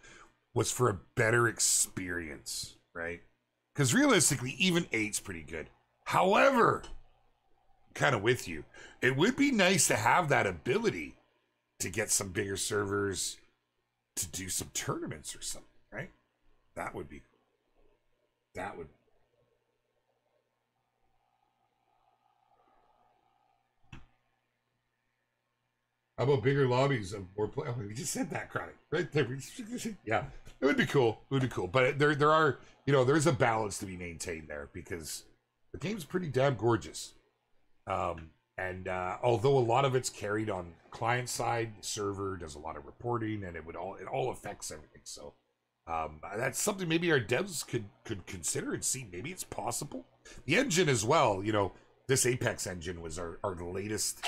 was for a better experience, right? Because realistically, even eight's pretty good. However, kind of with you, it would be nice to have that ability to get some bigger servers to do some tournaments or something, right? That would be cool. That would How about bigger lobbies of more play? Oh, we just said that, Chronic, right there. yeah, it would be cool. It would be cool. But there, there are, you know, there's a balance to be maintained there because the game's pretty damn gorgeous. Um, and uh, although a lot of it's carried on client side, the server does a lot of reporting, and it would all it all affects everything. So um, that's something maybe our devs could could consider and see. Maybe it's possible. The engine as well. You know, this Apex engine was our, our latest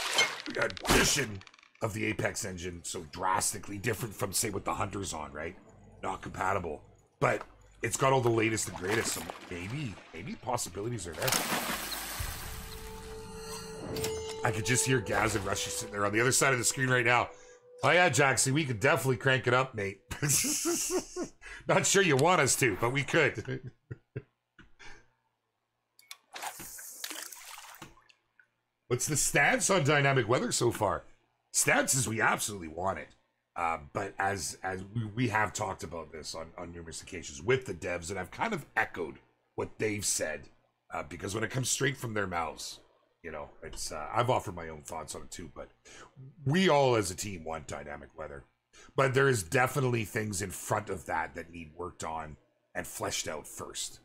addition of the Apex engine so drastically different from say what the Hunter's on, right? not compatible. But it's got all the latest and greatest, so maybe, maybe possibilities are there. I could just hear Gaz and Rushy sitting there on the other side of the screen right now. Oh yeah, Jaxy, we could definitely crank it up, mate. Not sure you want us to, but we could. What's the stance on dynamic weather so far? Stance is we absolutely want it. Uh, but as as we, we have talked about this on, on numerous occasions with the devs, and I've kind of echoed what they've said uh, because when it comes straight from their mouths, you know, it's uh, I've offered my own thoughts on it too. But we all as a team want dynamic weather, but there is definitely things in front of that that need worked on and fleshed out first.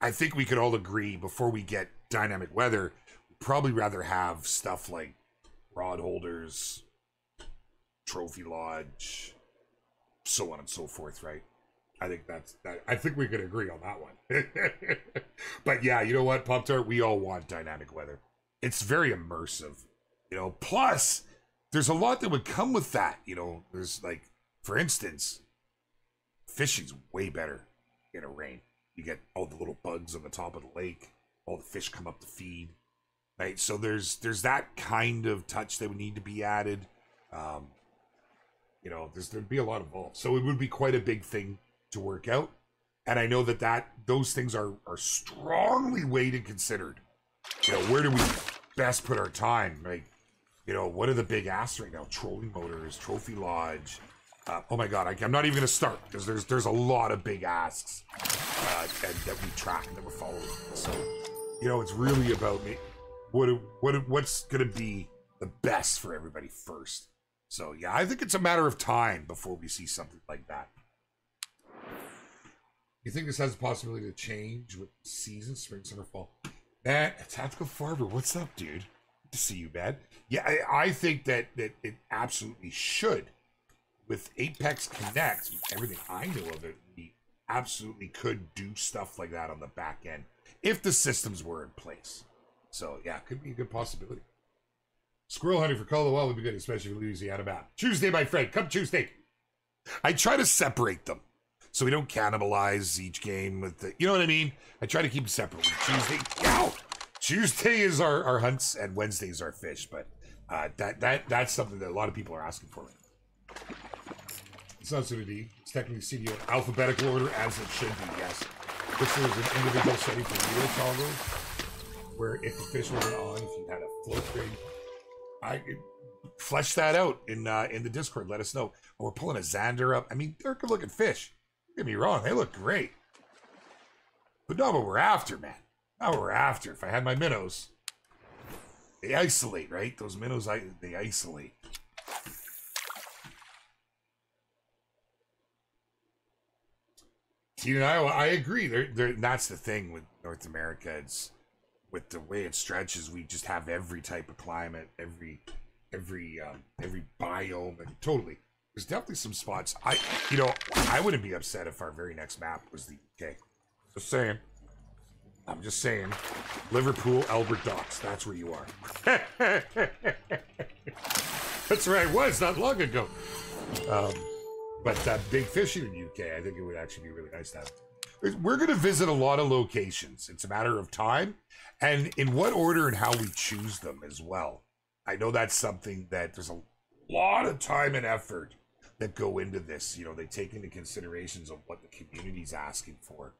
I think we could all agree before we get dynamic weather, we'd probably rather have stuff like rod holders, trophy lodge, so on and so forth, right? I think that's that. I think we could agree on that one. but yeah, you know what, Pop Tart, we all want dynamic weather. It's very immersive, you know. Plus, there's a lot that would come with that. You know, there's like, for instance, fishing's way better in a rain. You get all the little bugs on the top of the lake. All the fish come up to feed, right? So there's there's that kind of touch that would need to be added. Um, you know, there's there'd be a lot involved. So it would be quite a big thing to work out. And I know that that those things are are strongly weighed and considered. You know, where do we best put our time? Like, you know, what are the big asks right now? Trolling motors, trophy lodge. Uh, oh my god, I, am not even gonna start because there's there's a lot of big asks uh, that we track and that we're following. So, you know, it's really about me. What what what's gonna be the best for everybody first? So yeah, I think it's a matter of time before we see something like that. You think this has a possibility to change with season, spring, summer, fall? Matt, Tactical Farmer, what's up, dude? Good to see you, man. Yeah, I, I think that, that it absolutely should. With Apex Connect, everything I know of it, we absolutely could do stuff like that on the back end if the systems were in place. So yeah, could be a good possibility. Squirrel hunting for Call of the Wild would be good, especially for Louisiana map. Tuesday, my friend. Come Tuesday. I try to separate them so we don't cannibalize each game with the. You know what I mean? I try to keep them separate. Tuesday, ow! Tuesday is our, our hunts and Wednesday is our fish, but uh, that that that's something that a lot of people are asking for. It's not D. It's technically CDO alphabetical order as it should be. Yes, this is an individual setting for real toggle, where if the fish wasn't on, if you had a float trade I could flesh that out in uh, in the Discord. Let us know. We're pulling a zander up. I mean, they're good looking fish. Get me wrong, they look great. But not what we're after, man. What we're after. If I had my minnows, they isolate, right? Those minnows, I they isolate. Tina and I, I agree. They're, they're, that's the thing with North America. It's with the way it stretches, we just have every type of climate, every every um, every biome, and totally. There's definitely some spots. I, you know, I wouldn't be upset if our very next map was the UK. Just saying. I'm just saying. Liverpool, Albert Docks. That's where you are. that's where I was not long ago. Um, but big fishing in UK, I think it would actually be really nice to have. We're going to visit a lot of locations. It's a matter of time and in what order and how we choose them as well. I know that's something that there's a lot of time and effort that go into this. You know, they take into considerations of what the community's asking for,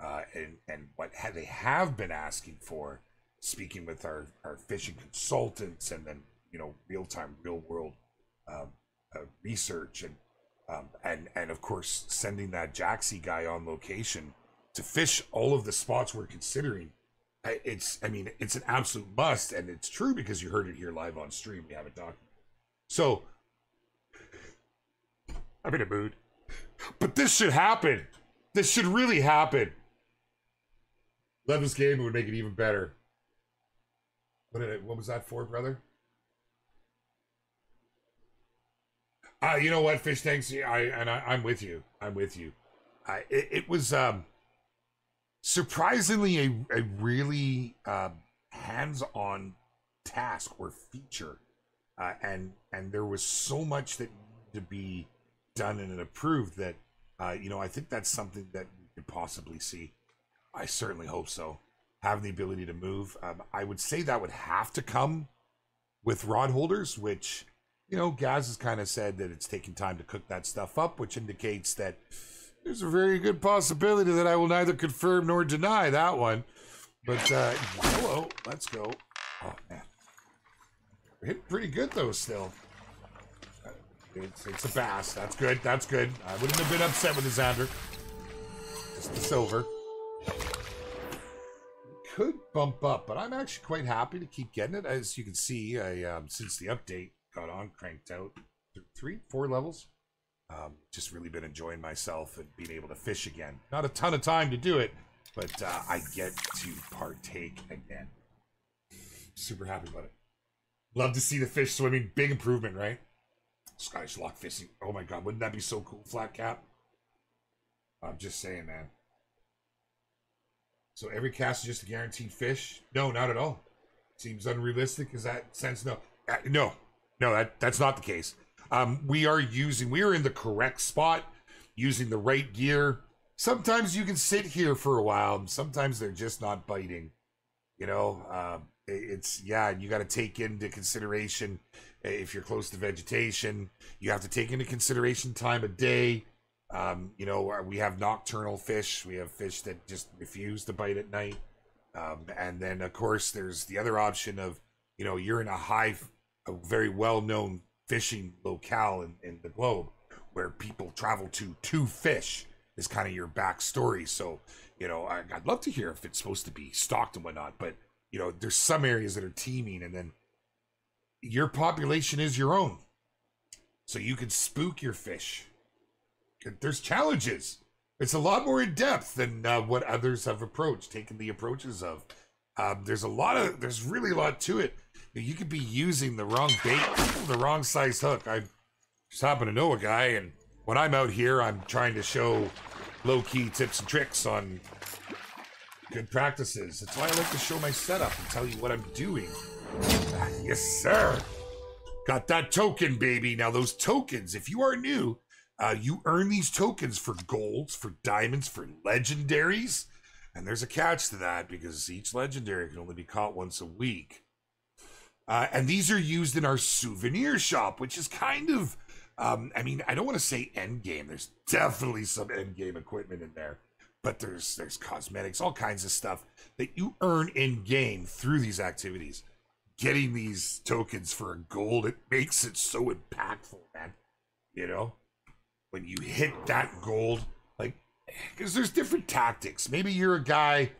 uh, and and what ha- they have been asking for. Speaking with our our fishing consultants, and then you know, real time, real world um, uh, research, and um, and and of course, sending that Jaxy guy on location to fish all of the spots we're considering it's i mean it's an absolute must and it's true because you heard it here live on stream we have it documented so i'm in a mood. But this should happen. This should really happen. Love this game it would make it even better. What did it, what was that for brother? Uh you know what fish? Tanks i and I, i'm with you. I'm with you. I it, it was um surprisingly a, a really uh, hands-on task or feature. Uh, and and there was so much that to be done and approved that Uh, you know, I think that's something that we could possibly see. I certainly hope so. Having the ability to move. Um, I would say that would have to come with rod holders, which, you know, Gaz has kind of said that it's taking time to cook that stuff up, which indicates that there's a very good possibility that I will neither confirm nor deny that one. But, uh, hello, let's go. Oh, man. We're hitting pretty good, though, still. It's, it's a bass. That's good. That's good. I wouldn't have been upset with the zander. Just the silver. Could bump up, but I'm actually quite happy to keep getting it. As you can see, I um, since the update got on, cranked out three, four levels. Um, just really been enjoying myself and being able to fish again. Not a ton of time to do it, but uh, I get to partake again. Super happy about it. Love to see the fish swimming. Big improvement, right? Scottish loch fishing. Oh my god, wouldn't that be so cool, flat cap? I'm just saying, man. So every cast is just a guaranteed fish? No, not at all. Seems unrealistic. Is that sense? No, uh, no, no. That that's not the case. Um, we are using. We are in the correct spot, using the right gear. Sometimes you can sit here for a while. Sometimes they're just not biting. You know, um, it's yeah. You got to take into consideration if you're close to vegetation. You have to take into consideration time of day. Um, you know, uh, we have nocturnal fish. We have fish that just refuse to bite at night. Um, and then, of course, there's the other option of, you know, you're in a high, a very well known fishing locale in, in the globe where people travel to to fish is kind of your backstory. So, you know, I, I'd love to hear if it's supposed to be stocked and whatnot, but, you know, there's some areas that are teeming and then your population is your own. So you can spook your fish. There's challenges. It's a lot more in depth than uh, what others have approached, taken the approaches of. Um, there's a lot of, there's really a lot to it. You could be using the wrong bait, the wrong size hook. I just happen to know a guy, and when I'm out here, I'm trying to show low key tips and tricks on good practices. That's why I like to show my setup and tell you what I'm doing. Yes, sir. Got that token, baby. Now, those tokens, if you are new, uh, you earn these tokens for golds, for diamonds, for legendaries. And there's a catch to that because each legendary can only be caught once a week. Uh, and these are used in our souvenir shop, which is kind of, um, I mean, I don't want to say end game. There's definitely some end game equipment in there, but there's there's cosmetics, all kinds of stuff that you earn in game through these activities getting these tokens for a gold, it makes it so impactful, man. You know, when you hit that gold, like, because there's different tactics. Maybe you're a guy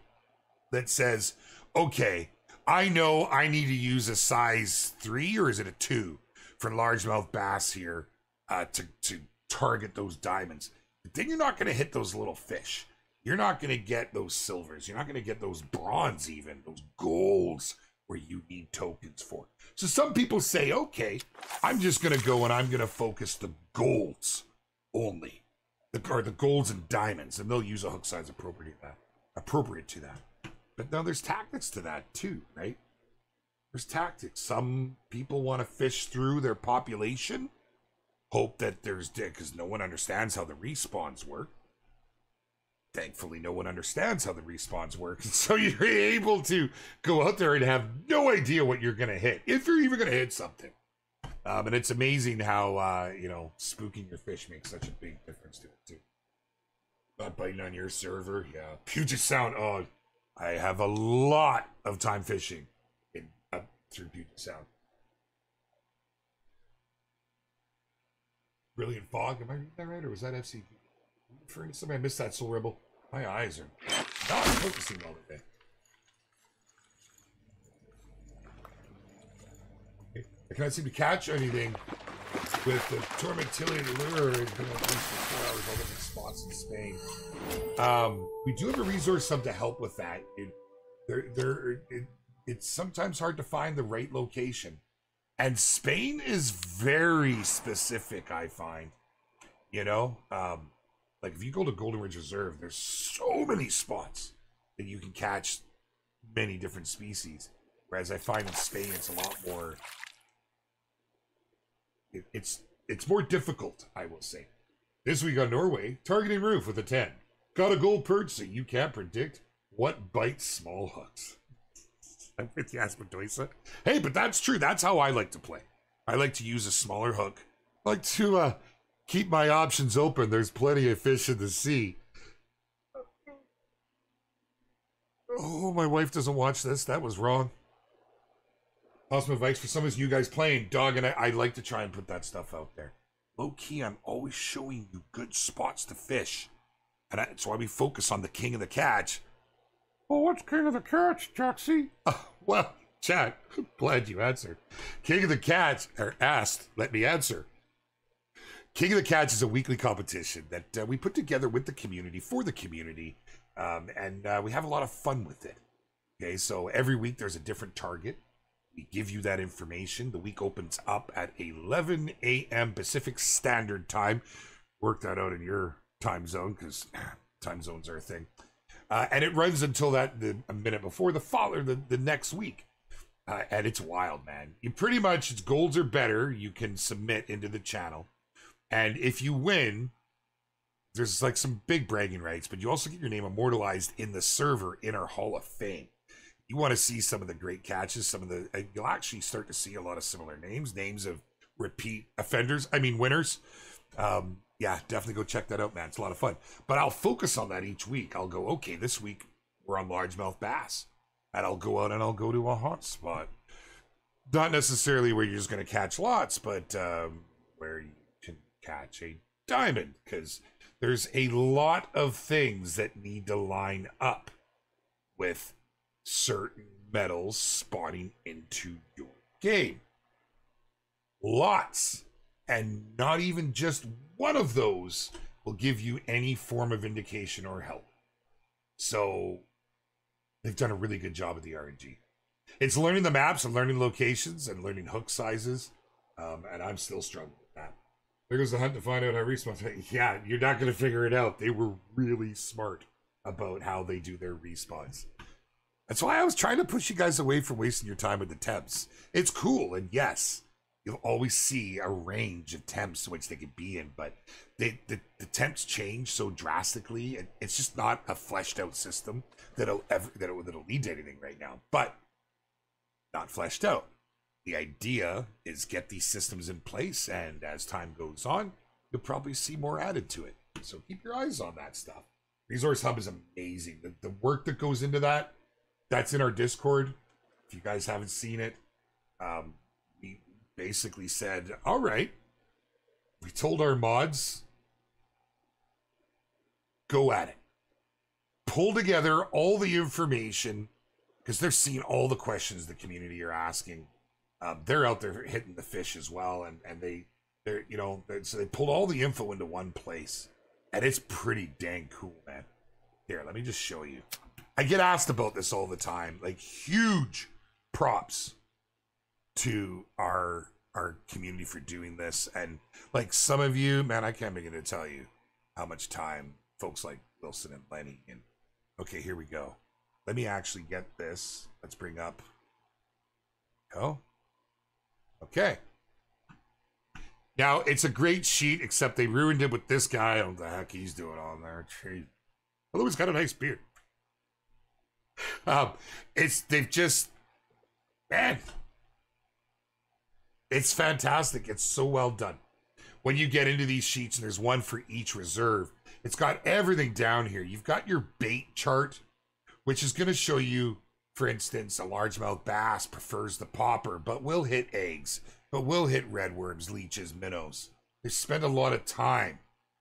that says, okay, I know I need to use a size three or is it a two for largemouth bass here uh, to, to target those diamonds. But then you're not going to hit those little fish. You're not going to get those silvers. You're not going to get those bronze, even those golds where you need tokens for. So some people say, okay, I'm just going to go and I'm going to focus the golds only, the, or the golds and diamonds, and they'll use a hook size appropriate to that. Appropriate to that. But now there's tactics to that too, right? There's tactics. Some people want to fish through their population, hope that there's because no one understands how the respawns work thankfully no one understands how the respawns work so you're able to go out there and have no idea what you're gonna hit if you're even gonna hit something um, and it's amazing how uh, you know spooking your fish makes such a big difference to it too not biting on your server yeah puget sound oh i have a lot of time fishing in up through puget sound brilliant fog am i reading that right or was that fcp referring to somebody. I missed that Soul Rebel. My eyes are not focusing all the day. I cannot seem to catch anything with the Tormentilian lure. It's been at least four hours all different spots in Spain. Um, we do have a resource sub to help with that. It, there, there, it, it's sometimes hard to find the right location. And Spain is very specific, I find. You know, um, like if you go to Golden Ridge Reserve, there's so many spots that you can catch many different species. Whereas I find in Spain, it's a lot more. It, it's it's more difficult, I will say. This week on Norway, targeting ruffe with a 10. Got a gold perch so you can't predict what bites small hooks. I'm with you, Aspendoisa. Hey, but that's true. That's how I like to play. I like to use a smaller hook. I like to uh, keep my options open. There's plenty of fish in the sea. Oh, my wife doesn't watch this. That was wrong. Awesome advice for some of you guys playing. Dog and I, I like to try and put that stuff out there. Low key, I'm always showing you good spots to fish. And that's why we focus on the king of the catch. Well, what's king of the catch, Jaxy? Uh, well, chat, glad you answered. King of the catch, or asked, let me answer. King of the Catch is a weekly competition that uh, we put together with the community for the community, um, and uh, we have a lot of fun with it. Okay, so every week there's a different target. We give you that information. The week opens up at 11 a.m. Pacific Standard Time. Work that out in your time zone because time zones are a thing. Uh, and it runs until that the, a minute before the follow the, the next week. Uh, and it's wild, man. You pretty much it's golds or better. You can submit into the channel, and if you win, there's like some big bragging rights, but you also get your name immortalized in the server in our Hall of Fame. You want to see some of the great catches, some of the you'll actually start to see a lot of similar names, names of repeat offenders. I mean winners. Um, yeah, definitely go check that out, man. It's a lot of fun. But I'll focus on that each week. I'll go, okay, this week we're on largemouth bass. And I'll go out and I'll go to a hot spot. Not necessarily where you're just going to catch lots, but um, where you can catch a diamond. Because there's a lot of things that need to line up with certain metals spawning into your game. Lots. And not even just one of those will give you any form of indication or help. So they've done a really good job of the RNG. It's learning the maps and learning locations and learning hook sizes. Um, and I'm still struggling. There goes the hunt to find out how respawn. Yeah, you're not going to figure it out. They were really smart about how they do their respawns. That's why I was trying to push you guys away from wasting your time with the temps. It's cool, and yes, you'll always see a range of temps which they could be in, but they, the, the temps change so drastically, and it's just not a fleshed out system that'll ever that'll, that'll lead to anything right now. But not fleshed out. The idea is get these systems in place, and as time goes on, you'll probably see more added to it. So keep your eyes on that stuff. Resource Hub is amazing. The, the work that goes into that, that's in our Discord. If you guys haven't seen it, um, we basically said, all right, we told our mods, go at it. Pull together all the information because they're seeing all the questions the community are asking. Um, they're out there hitting the fish as well, and and they they're you know they're, so they pulled all the info into one place, and it's pretty dang cool, man. Here, let me just show you. I get asked about this all the time, like huge props to our our community for doing this, and like some of you, man, I can't begin to tell you how much time folks like Wilson and Lenny and okay, here we go. Let me actually get this. Let's bring up. Oh. Okay. Now it's a great sheet, except they ruined it with this guy. What the heck he's doing on there. Jeez. Although he's got a nice beard. Um, it's they've just man. It's fantastic. It's so well done. When you get into these sheets, and there's one for each reserve, it's got everything down here. You've got your bait chart which is going to show you, for instance, a largemouth bass prefers the popper, but will hit eggs, but will hit redworms, leeches, minnows. They spend a lot of time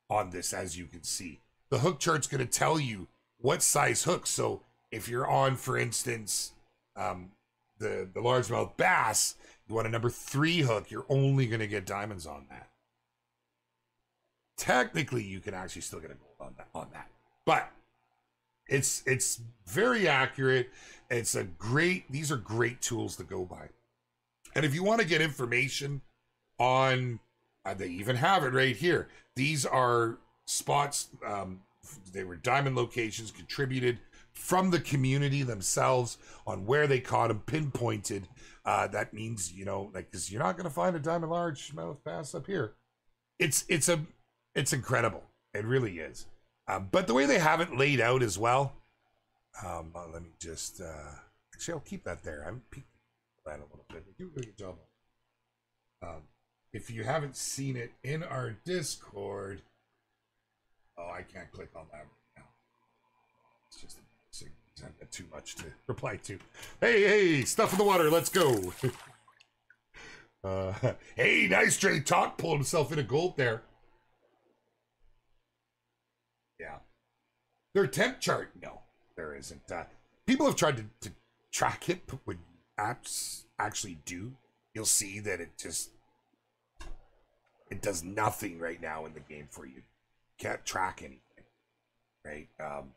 on this, as you can see. The hook chart's going to tell you what size hook. So if you're on, for instance, um, the the largemouth bass, you want a number three hook, you're only going to get diamonds on that. Technically, you can actually still get a gold on that. On that, but it's it's very accurate. It's a great. These are great tools to go by. And if you want to get information on, uh, they even have it right here. These are spots. Um, they were diamond locations contributed from the community themselves on where they caught them, pinpointed. Uh, that means you know, like, because you're not going to find a diamond large mouth bass up here. It's it's a It's incredible. It really is. Uh, but the way they have it laid out as well. Um, uh, let me just. Uh, actually, I'll keep that there. I'm peeking that a little bit. Do a good job. Um, if you haven't seen it in our Discord, oh, I can't click on that right now. It's just I've too much to reply to. Hey, hey, stuff in the water. Let's go. uh, hey, nice straight talk. Pulled himself in a gold there. Yeah. Their temp chart? No, there isn't. Uh, people have tried to, to track it, but when apps actually do, you'll see that it just it does nothing right now in the game for you. Can't track anything, right? Um,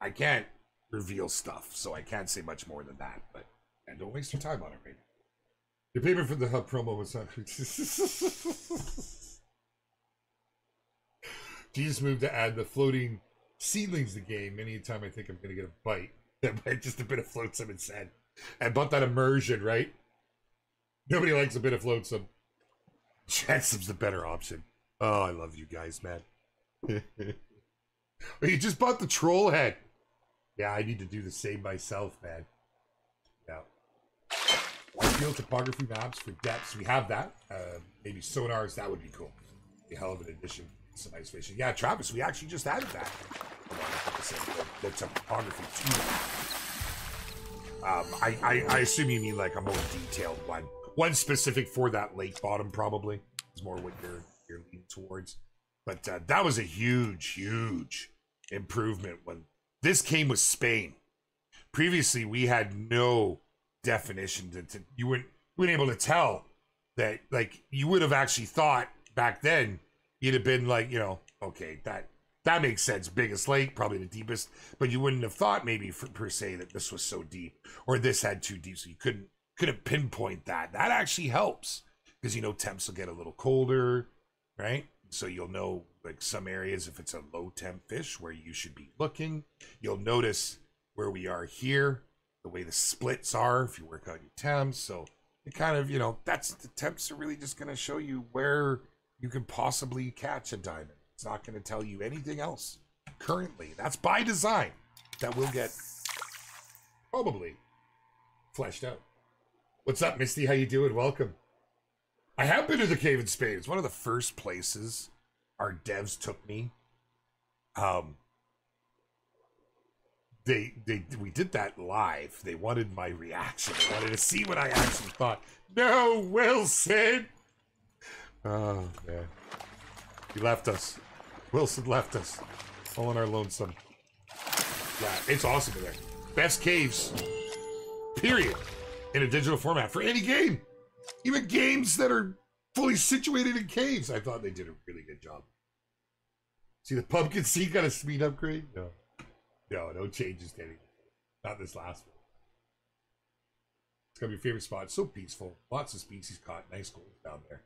I can't reveal stuff, so I can't say much more than that. But and don't waste your time on it right now. Payment for the hub promo was not. Jesus moved to add the floating seedlings to the game. Anytime I think I'm gonna get a bite, just a bit of flotsam instead. And bought that immersion, right? Nobody likes a bit of flotsam. Chansom's the better option. Oh, I love you guys, man. you just bought the troll head. Yeah, I need to do the same myself, man. Yeah. Field topography maps for depths. We have that. Uh, maybe sonars. That would be cool. Be a hell of an addition. Some ice fishing. Yeah, Travis, we actually just added that. The, topography. Um, I, I, I assume you mean like a more detailed one. One specific for that lake bottom, probably. Is more what you're, you're leaning towards. But uh, that was a huge, huge improvement when this came with Spain. Previously, we had no definition to, to you weren't, you weren't able to tell that like you would have actually thought back then you'd have been like you know okay that that makes sense. Biggest lake probably the deepest. But you wouldn't have thought maybe for, per se that this was so deep or this had too deep. So you couldn't couldn't pinpoint that. That actually helps because you know temps will get a little colder right? So you'll know like some areas if it's a low temp fish where you should be looking. You'll notice where we are here, the way the splits are if you work out your temps. So it kind of, you know, that's the temps are really just going to show you where you can possibly catch a diamond. It's not going to tell you anything else currently. That's by design. That will get probably fleshed out. What's up, Misty? How you doing? Welcome. I have been to the cave in Spain. It's one of the first places our devs took me. Um, they they we did that live. They wanted my reaction. They wanted to see what I actually thought. No, Wilson. Ah, oh man, he left us. Wilson left us, all on our lonesome. Yeah, it's awesome in there. Best caves, period, in a digital format for any game. Even games that are fully situated in caves. I thought they did a really good job. See the pumpkin seed got a speed upgrade? No. No, no changes to anything. Not this last one. It's gonna be your favorite spot. So peaceful. Lots of species caught. Nice gold down there.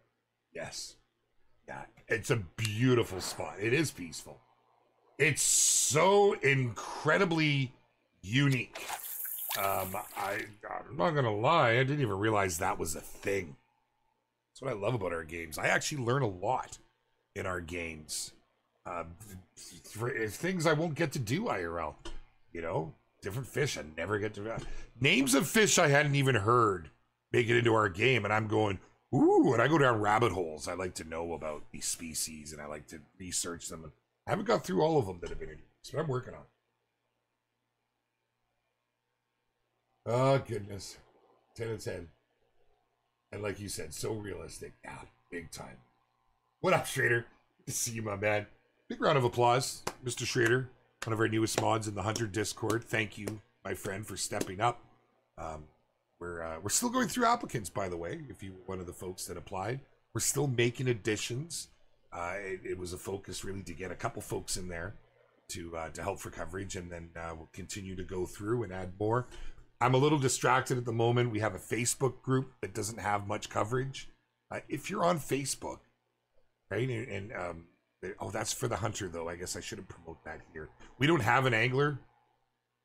Yes. Yeah. It's a beautiful spot. It is peaceful. It's so incredibly unique. Um, I I'm not gonna lie, I didn't even realize that was a thing. That's what I love about our games. I actually learn a lot in our games. Uh, things I won't get to do IRL. You know, different fish I never get to. Names of fish I hadn't even heard make it into our game, and I'm going, ooh, and I go down rabbit holes. I like to know about these species, and I like to research them. I haven't got through all of them that have been introduced, but I'm working on. Oh goodness, ten of ten. And like you said, so realistic. Yeah, big time. What up, Schrader? Good to see you, my man. Big round of applause, Mr. Schrader, one of our newest mods in the Hunter Discord. Thank you, my friend, for stepping up. Um, we're uh, we're still going through applicants, by the way. If you were one of the folks that applied, we're still making additions. Uh, it, it, was a focus really to get a couple folks in there to uh, to help for coverage, and then uh, we'll continue to go through and add more. I'm a little distracted at the moment. We have a Facebook group that doesn't have much coverage. Uh, if you're on Facebook, right, and, and um, oh, that's for the hunter though. I guess I shouldn't promote that here. We don't have an angler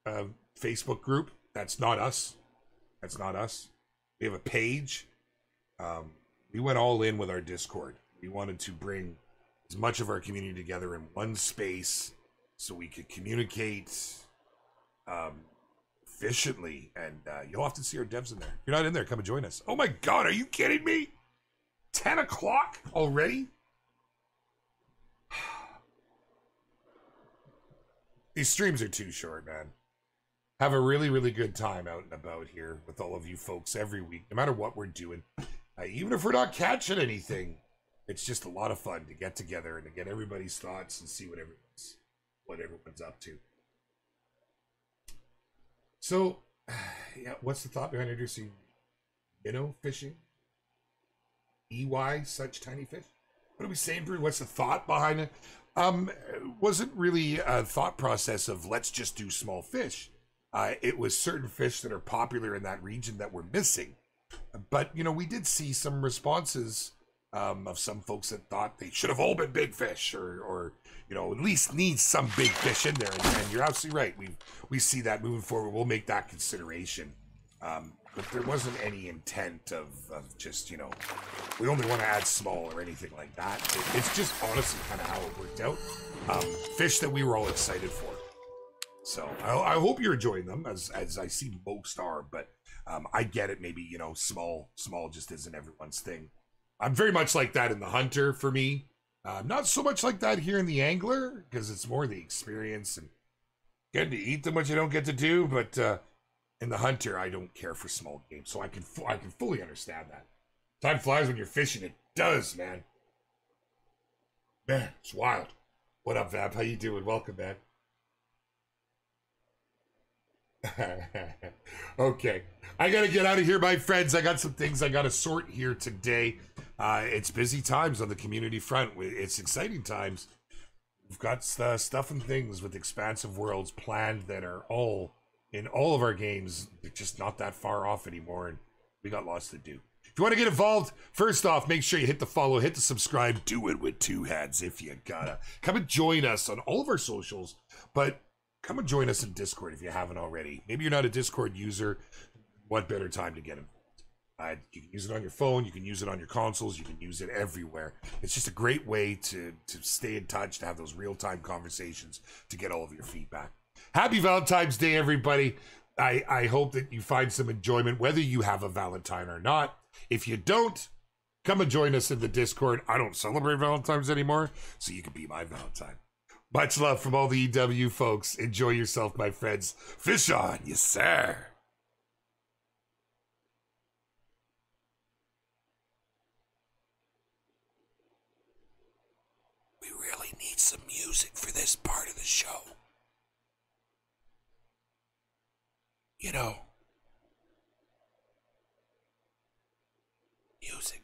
uh, Facebook group. That's not us. That's not us. We have a page. Um, we went all in with our Discord. We wanted to bring as much of our community together in one space so we could communicate um, efficiently. And uh, you'll often see our devs in there. If you're not in there, come and join us. Oh my God, are you kidding me? 10 o'clock already? These streams are too short, man. Have a really, really good time out and about here with all of you folks every week, no matter what we're doing. Uh, even if we're not catching anything, it's just a lot of fun to get together and to get everybody's thoughts and see what everyone's what everyone's up to. So, yeah, what's the thought behind introducing minnow fishing? EY, such tiny fish? What are we saying, Brew? What's the thought behind it? Um, wasn't really a thought process of let's just do small fish. Uh, it was certain fish that are popular in that region that were missing. But, you know, we did see some responses um, of some folks that thought they should have all been big fish or, or you know, at least need some big fish in there. And, and you're absolutely right. We, we see that moving forward. We'll make that consideration. Um, but there wasn't any intent of, of just, you know, we only want to add small or anything like that. It, it's just honestly kind of how it worked out. Um, fish that we were all excited for. So I, I, hope you're enjoying them as as I see most are, but um, I get it. Maybe you know, small small just isn't everyone's thing. I'm very much like that in the hunter for me. Uh, not so much like that here in the angler because it's more the experience and getting to eat them, which you don't get to do. But uh, in the hunter, I don't care for small game, so I can I can fully understand that. Time flies when you're fishing. It does, man. Man, it's wild. What up, Vamp? How you doing? Welcome, man. okay. I got to get out of here, my friends. I got some things I got to sort here today. Uh, it's busy times on the community front. It's exciting times. We've got uh, stuff and things with expansive worlds planned that are all in all of our games. Just not that far off anymore, and we got lots to do. If you want to get involved, first off, make sure you hit the follow, hit the subscribe, do it with two hands if you gotta. Come and join us on all of our socials, but come and join us in Discord if you haven't already. Maybe you're not a Discord user. What better time to get involved? Uh, you can use it on your phone. You can use it on your consoles. You can use it everywhere. It's just a great way to to stay in touch, to have those real time conversations, to get all of your feedback. Happy Valentine's Day, everybody. I, I hope that you find some enjoyment, whether you have a Valentine or not. If you don't, come and join us in the Discord. I don't celebrate Valentine's anymore, so you can be my Valentine. Much love from all the EW folks. Enjoy yourself, my friends. Fish on, yes, sir. We really need some music for this part of the show. You know, music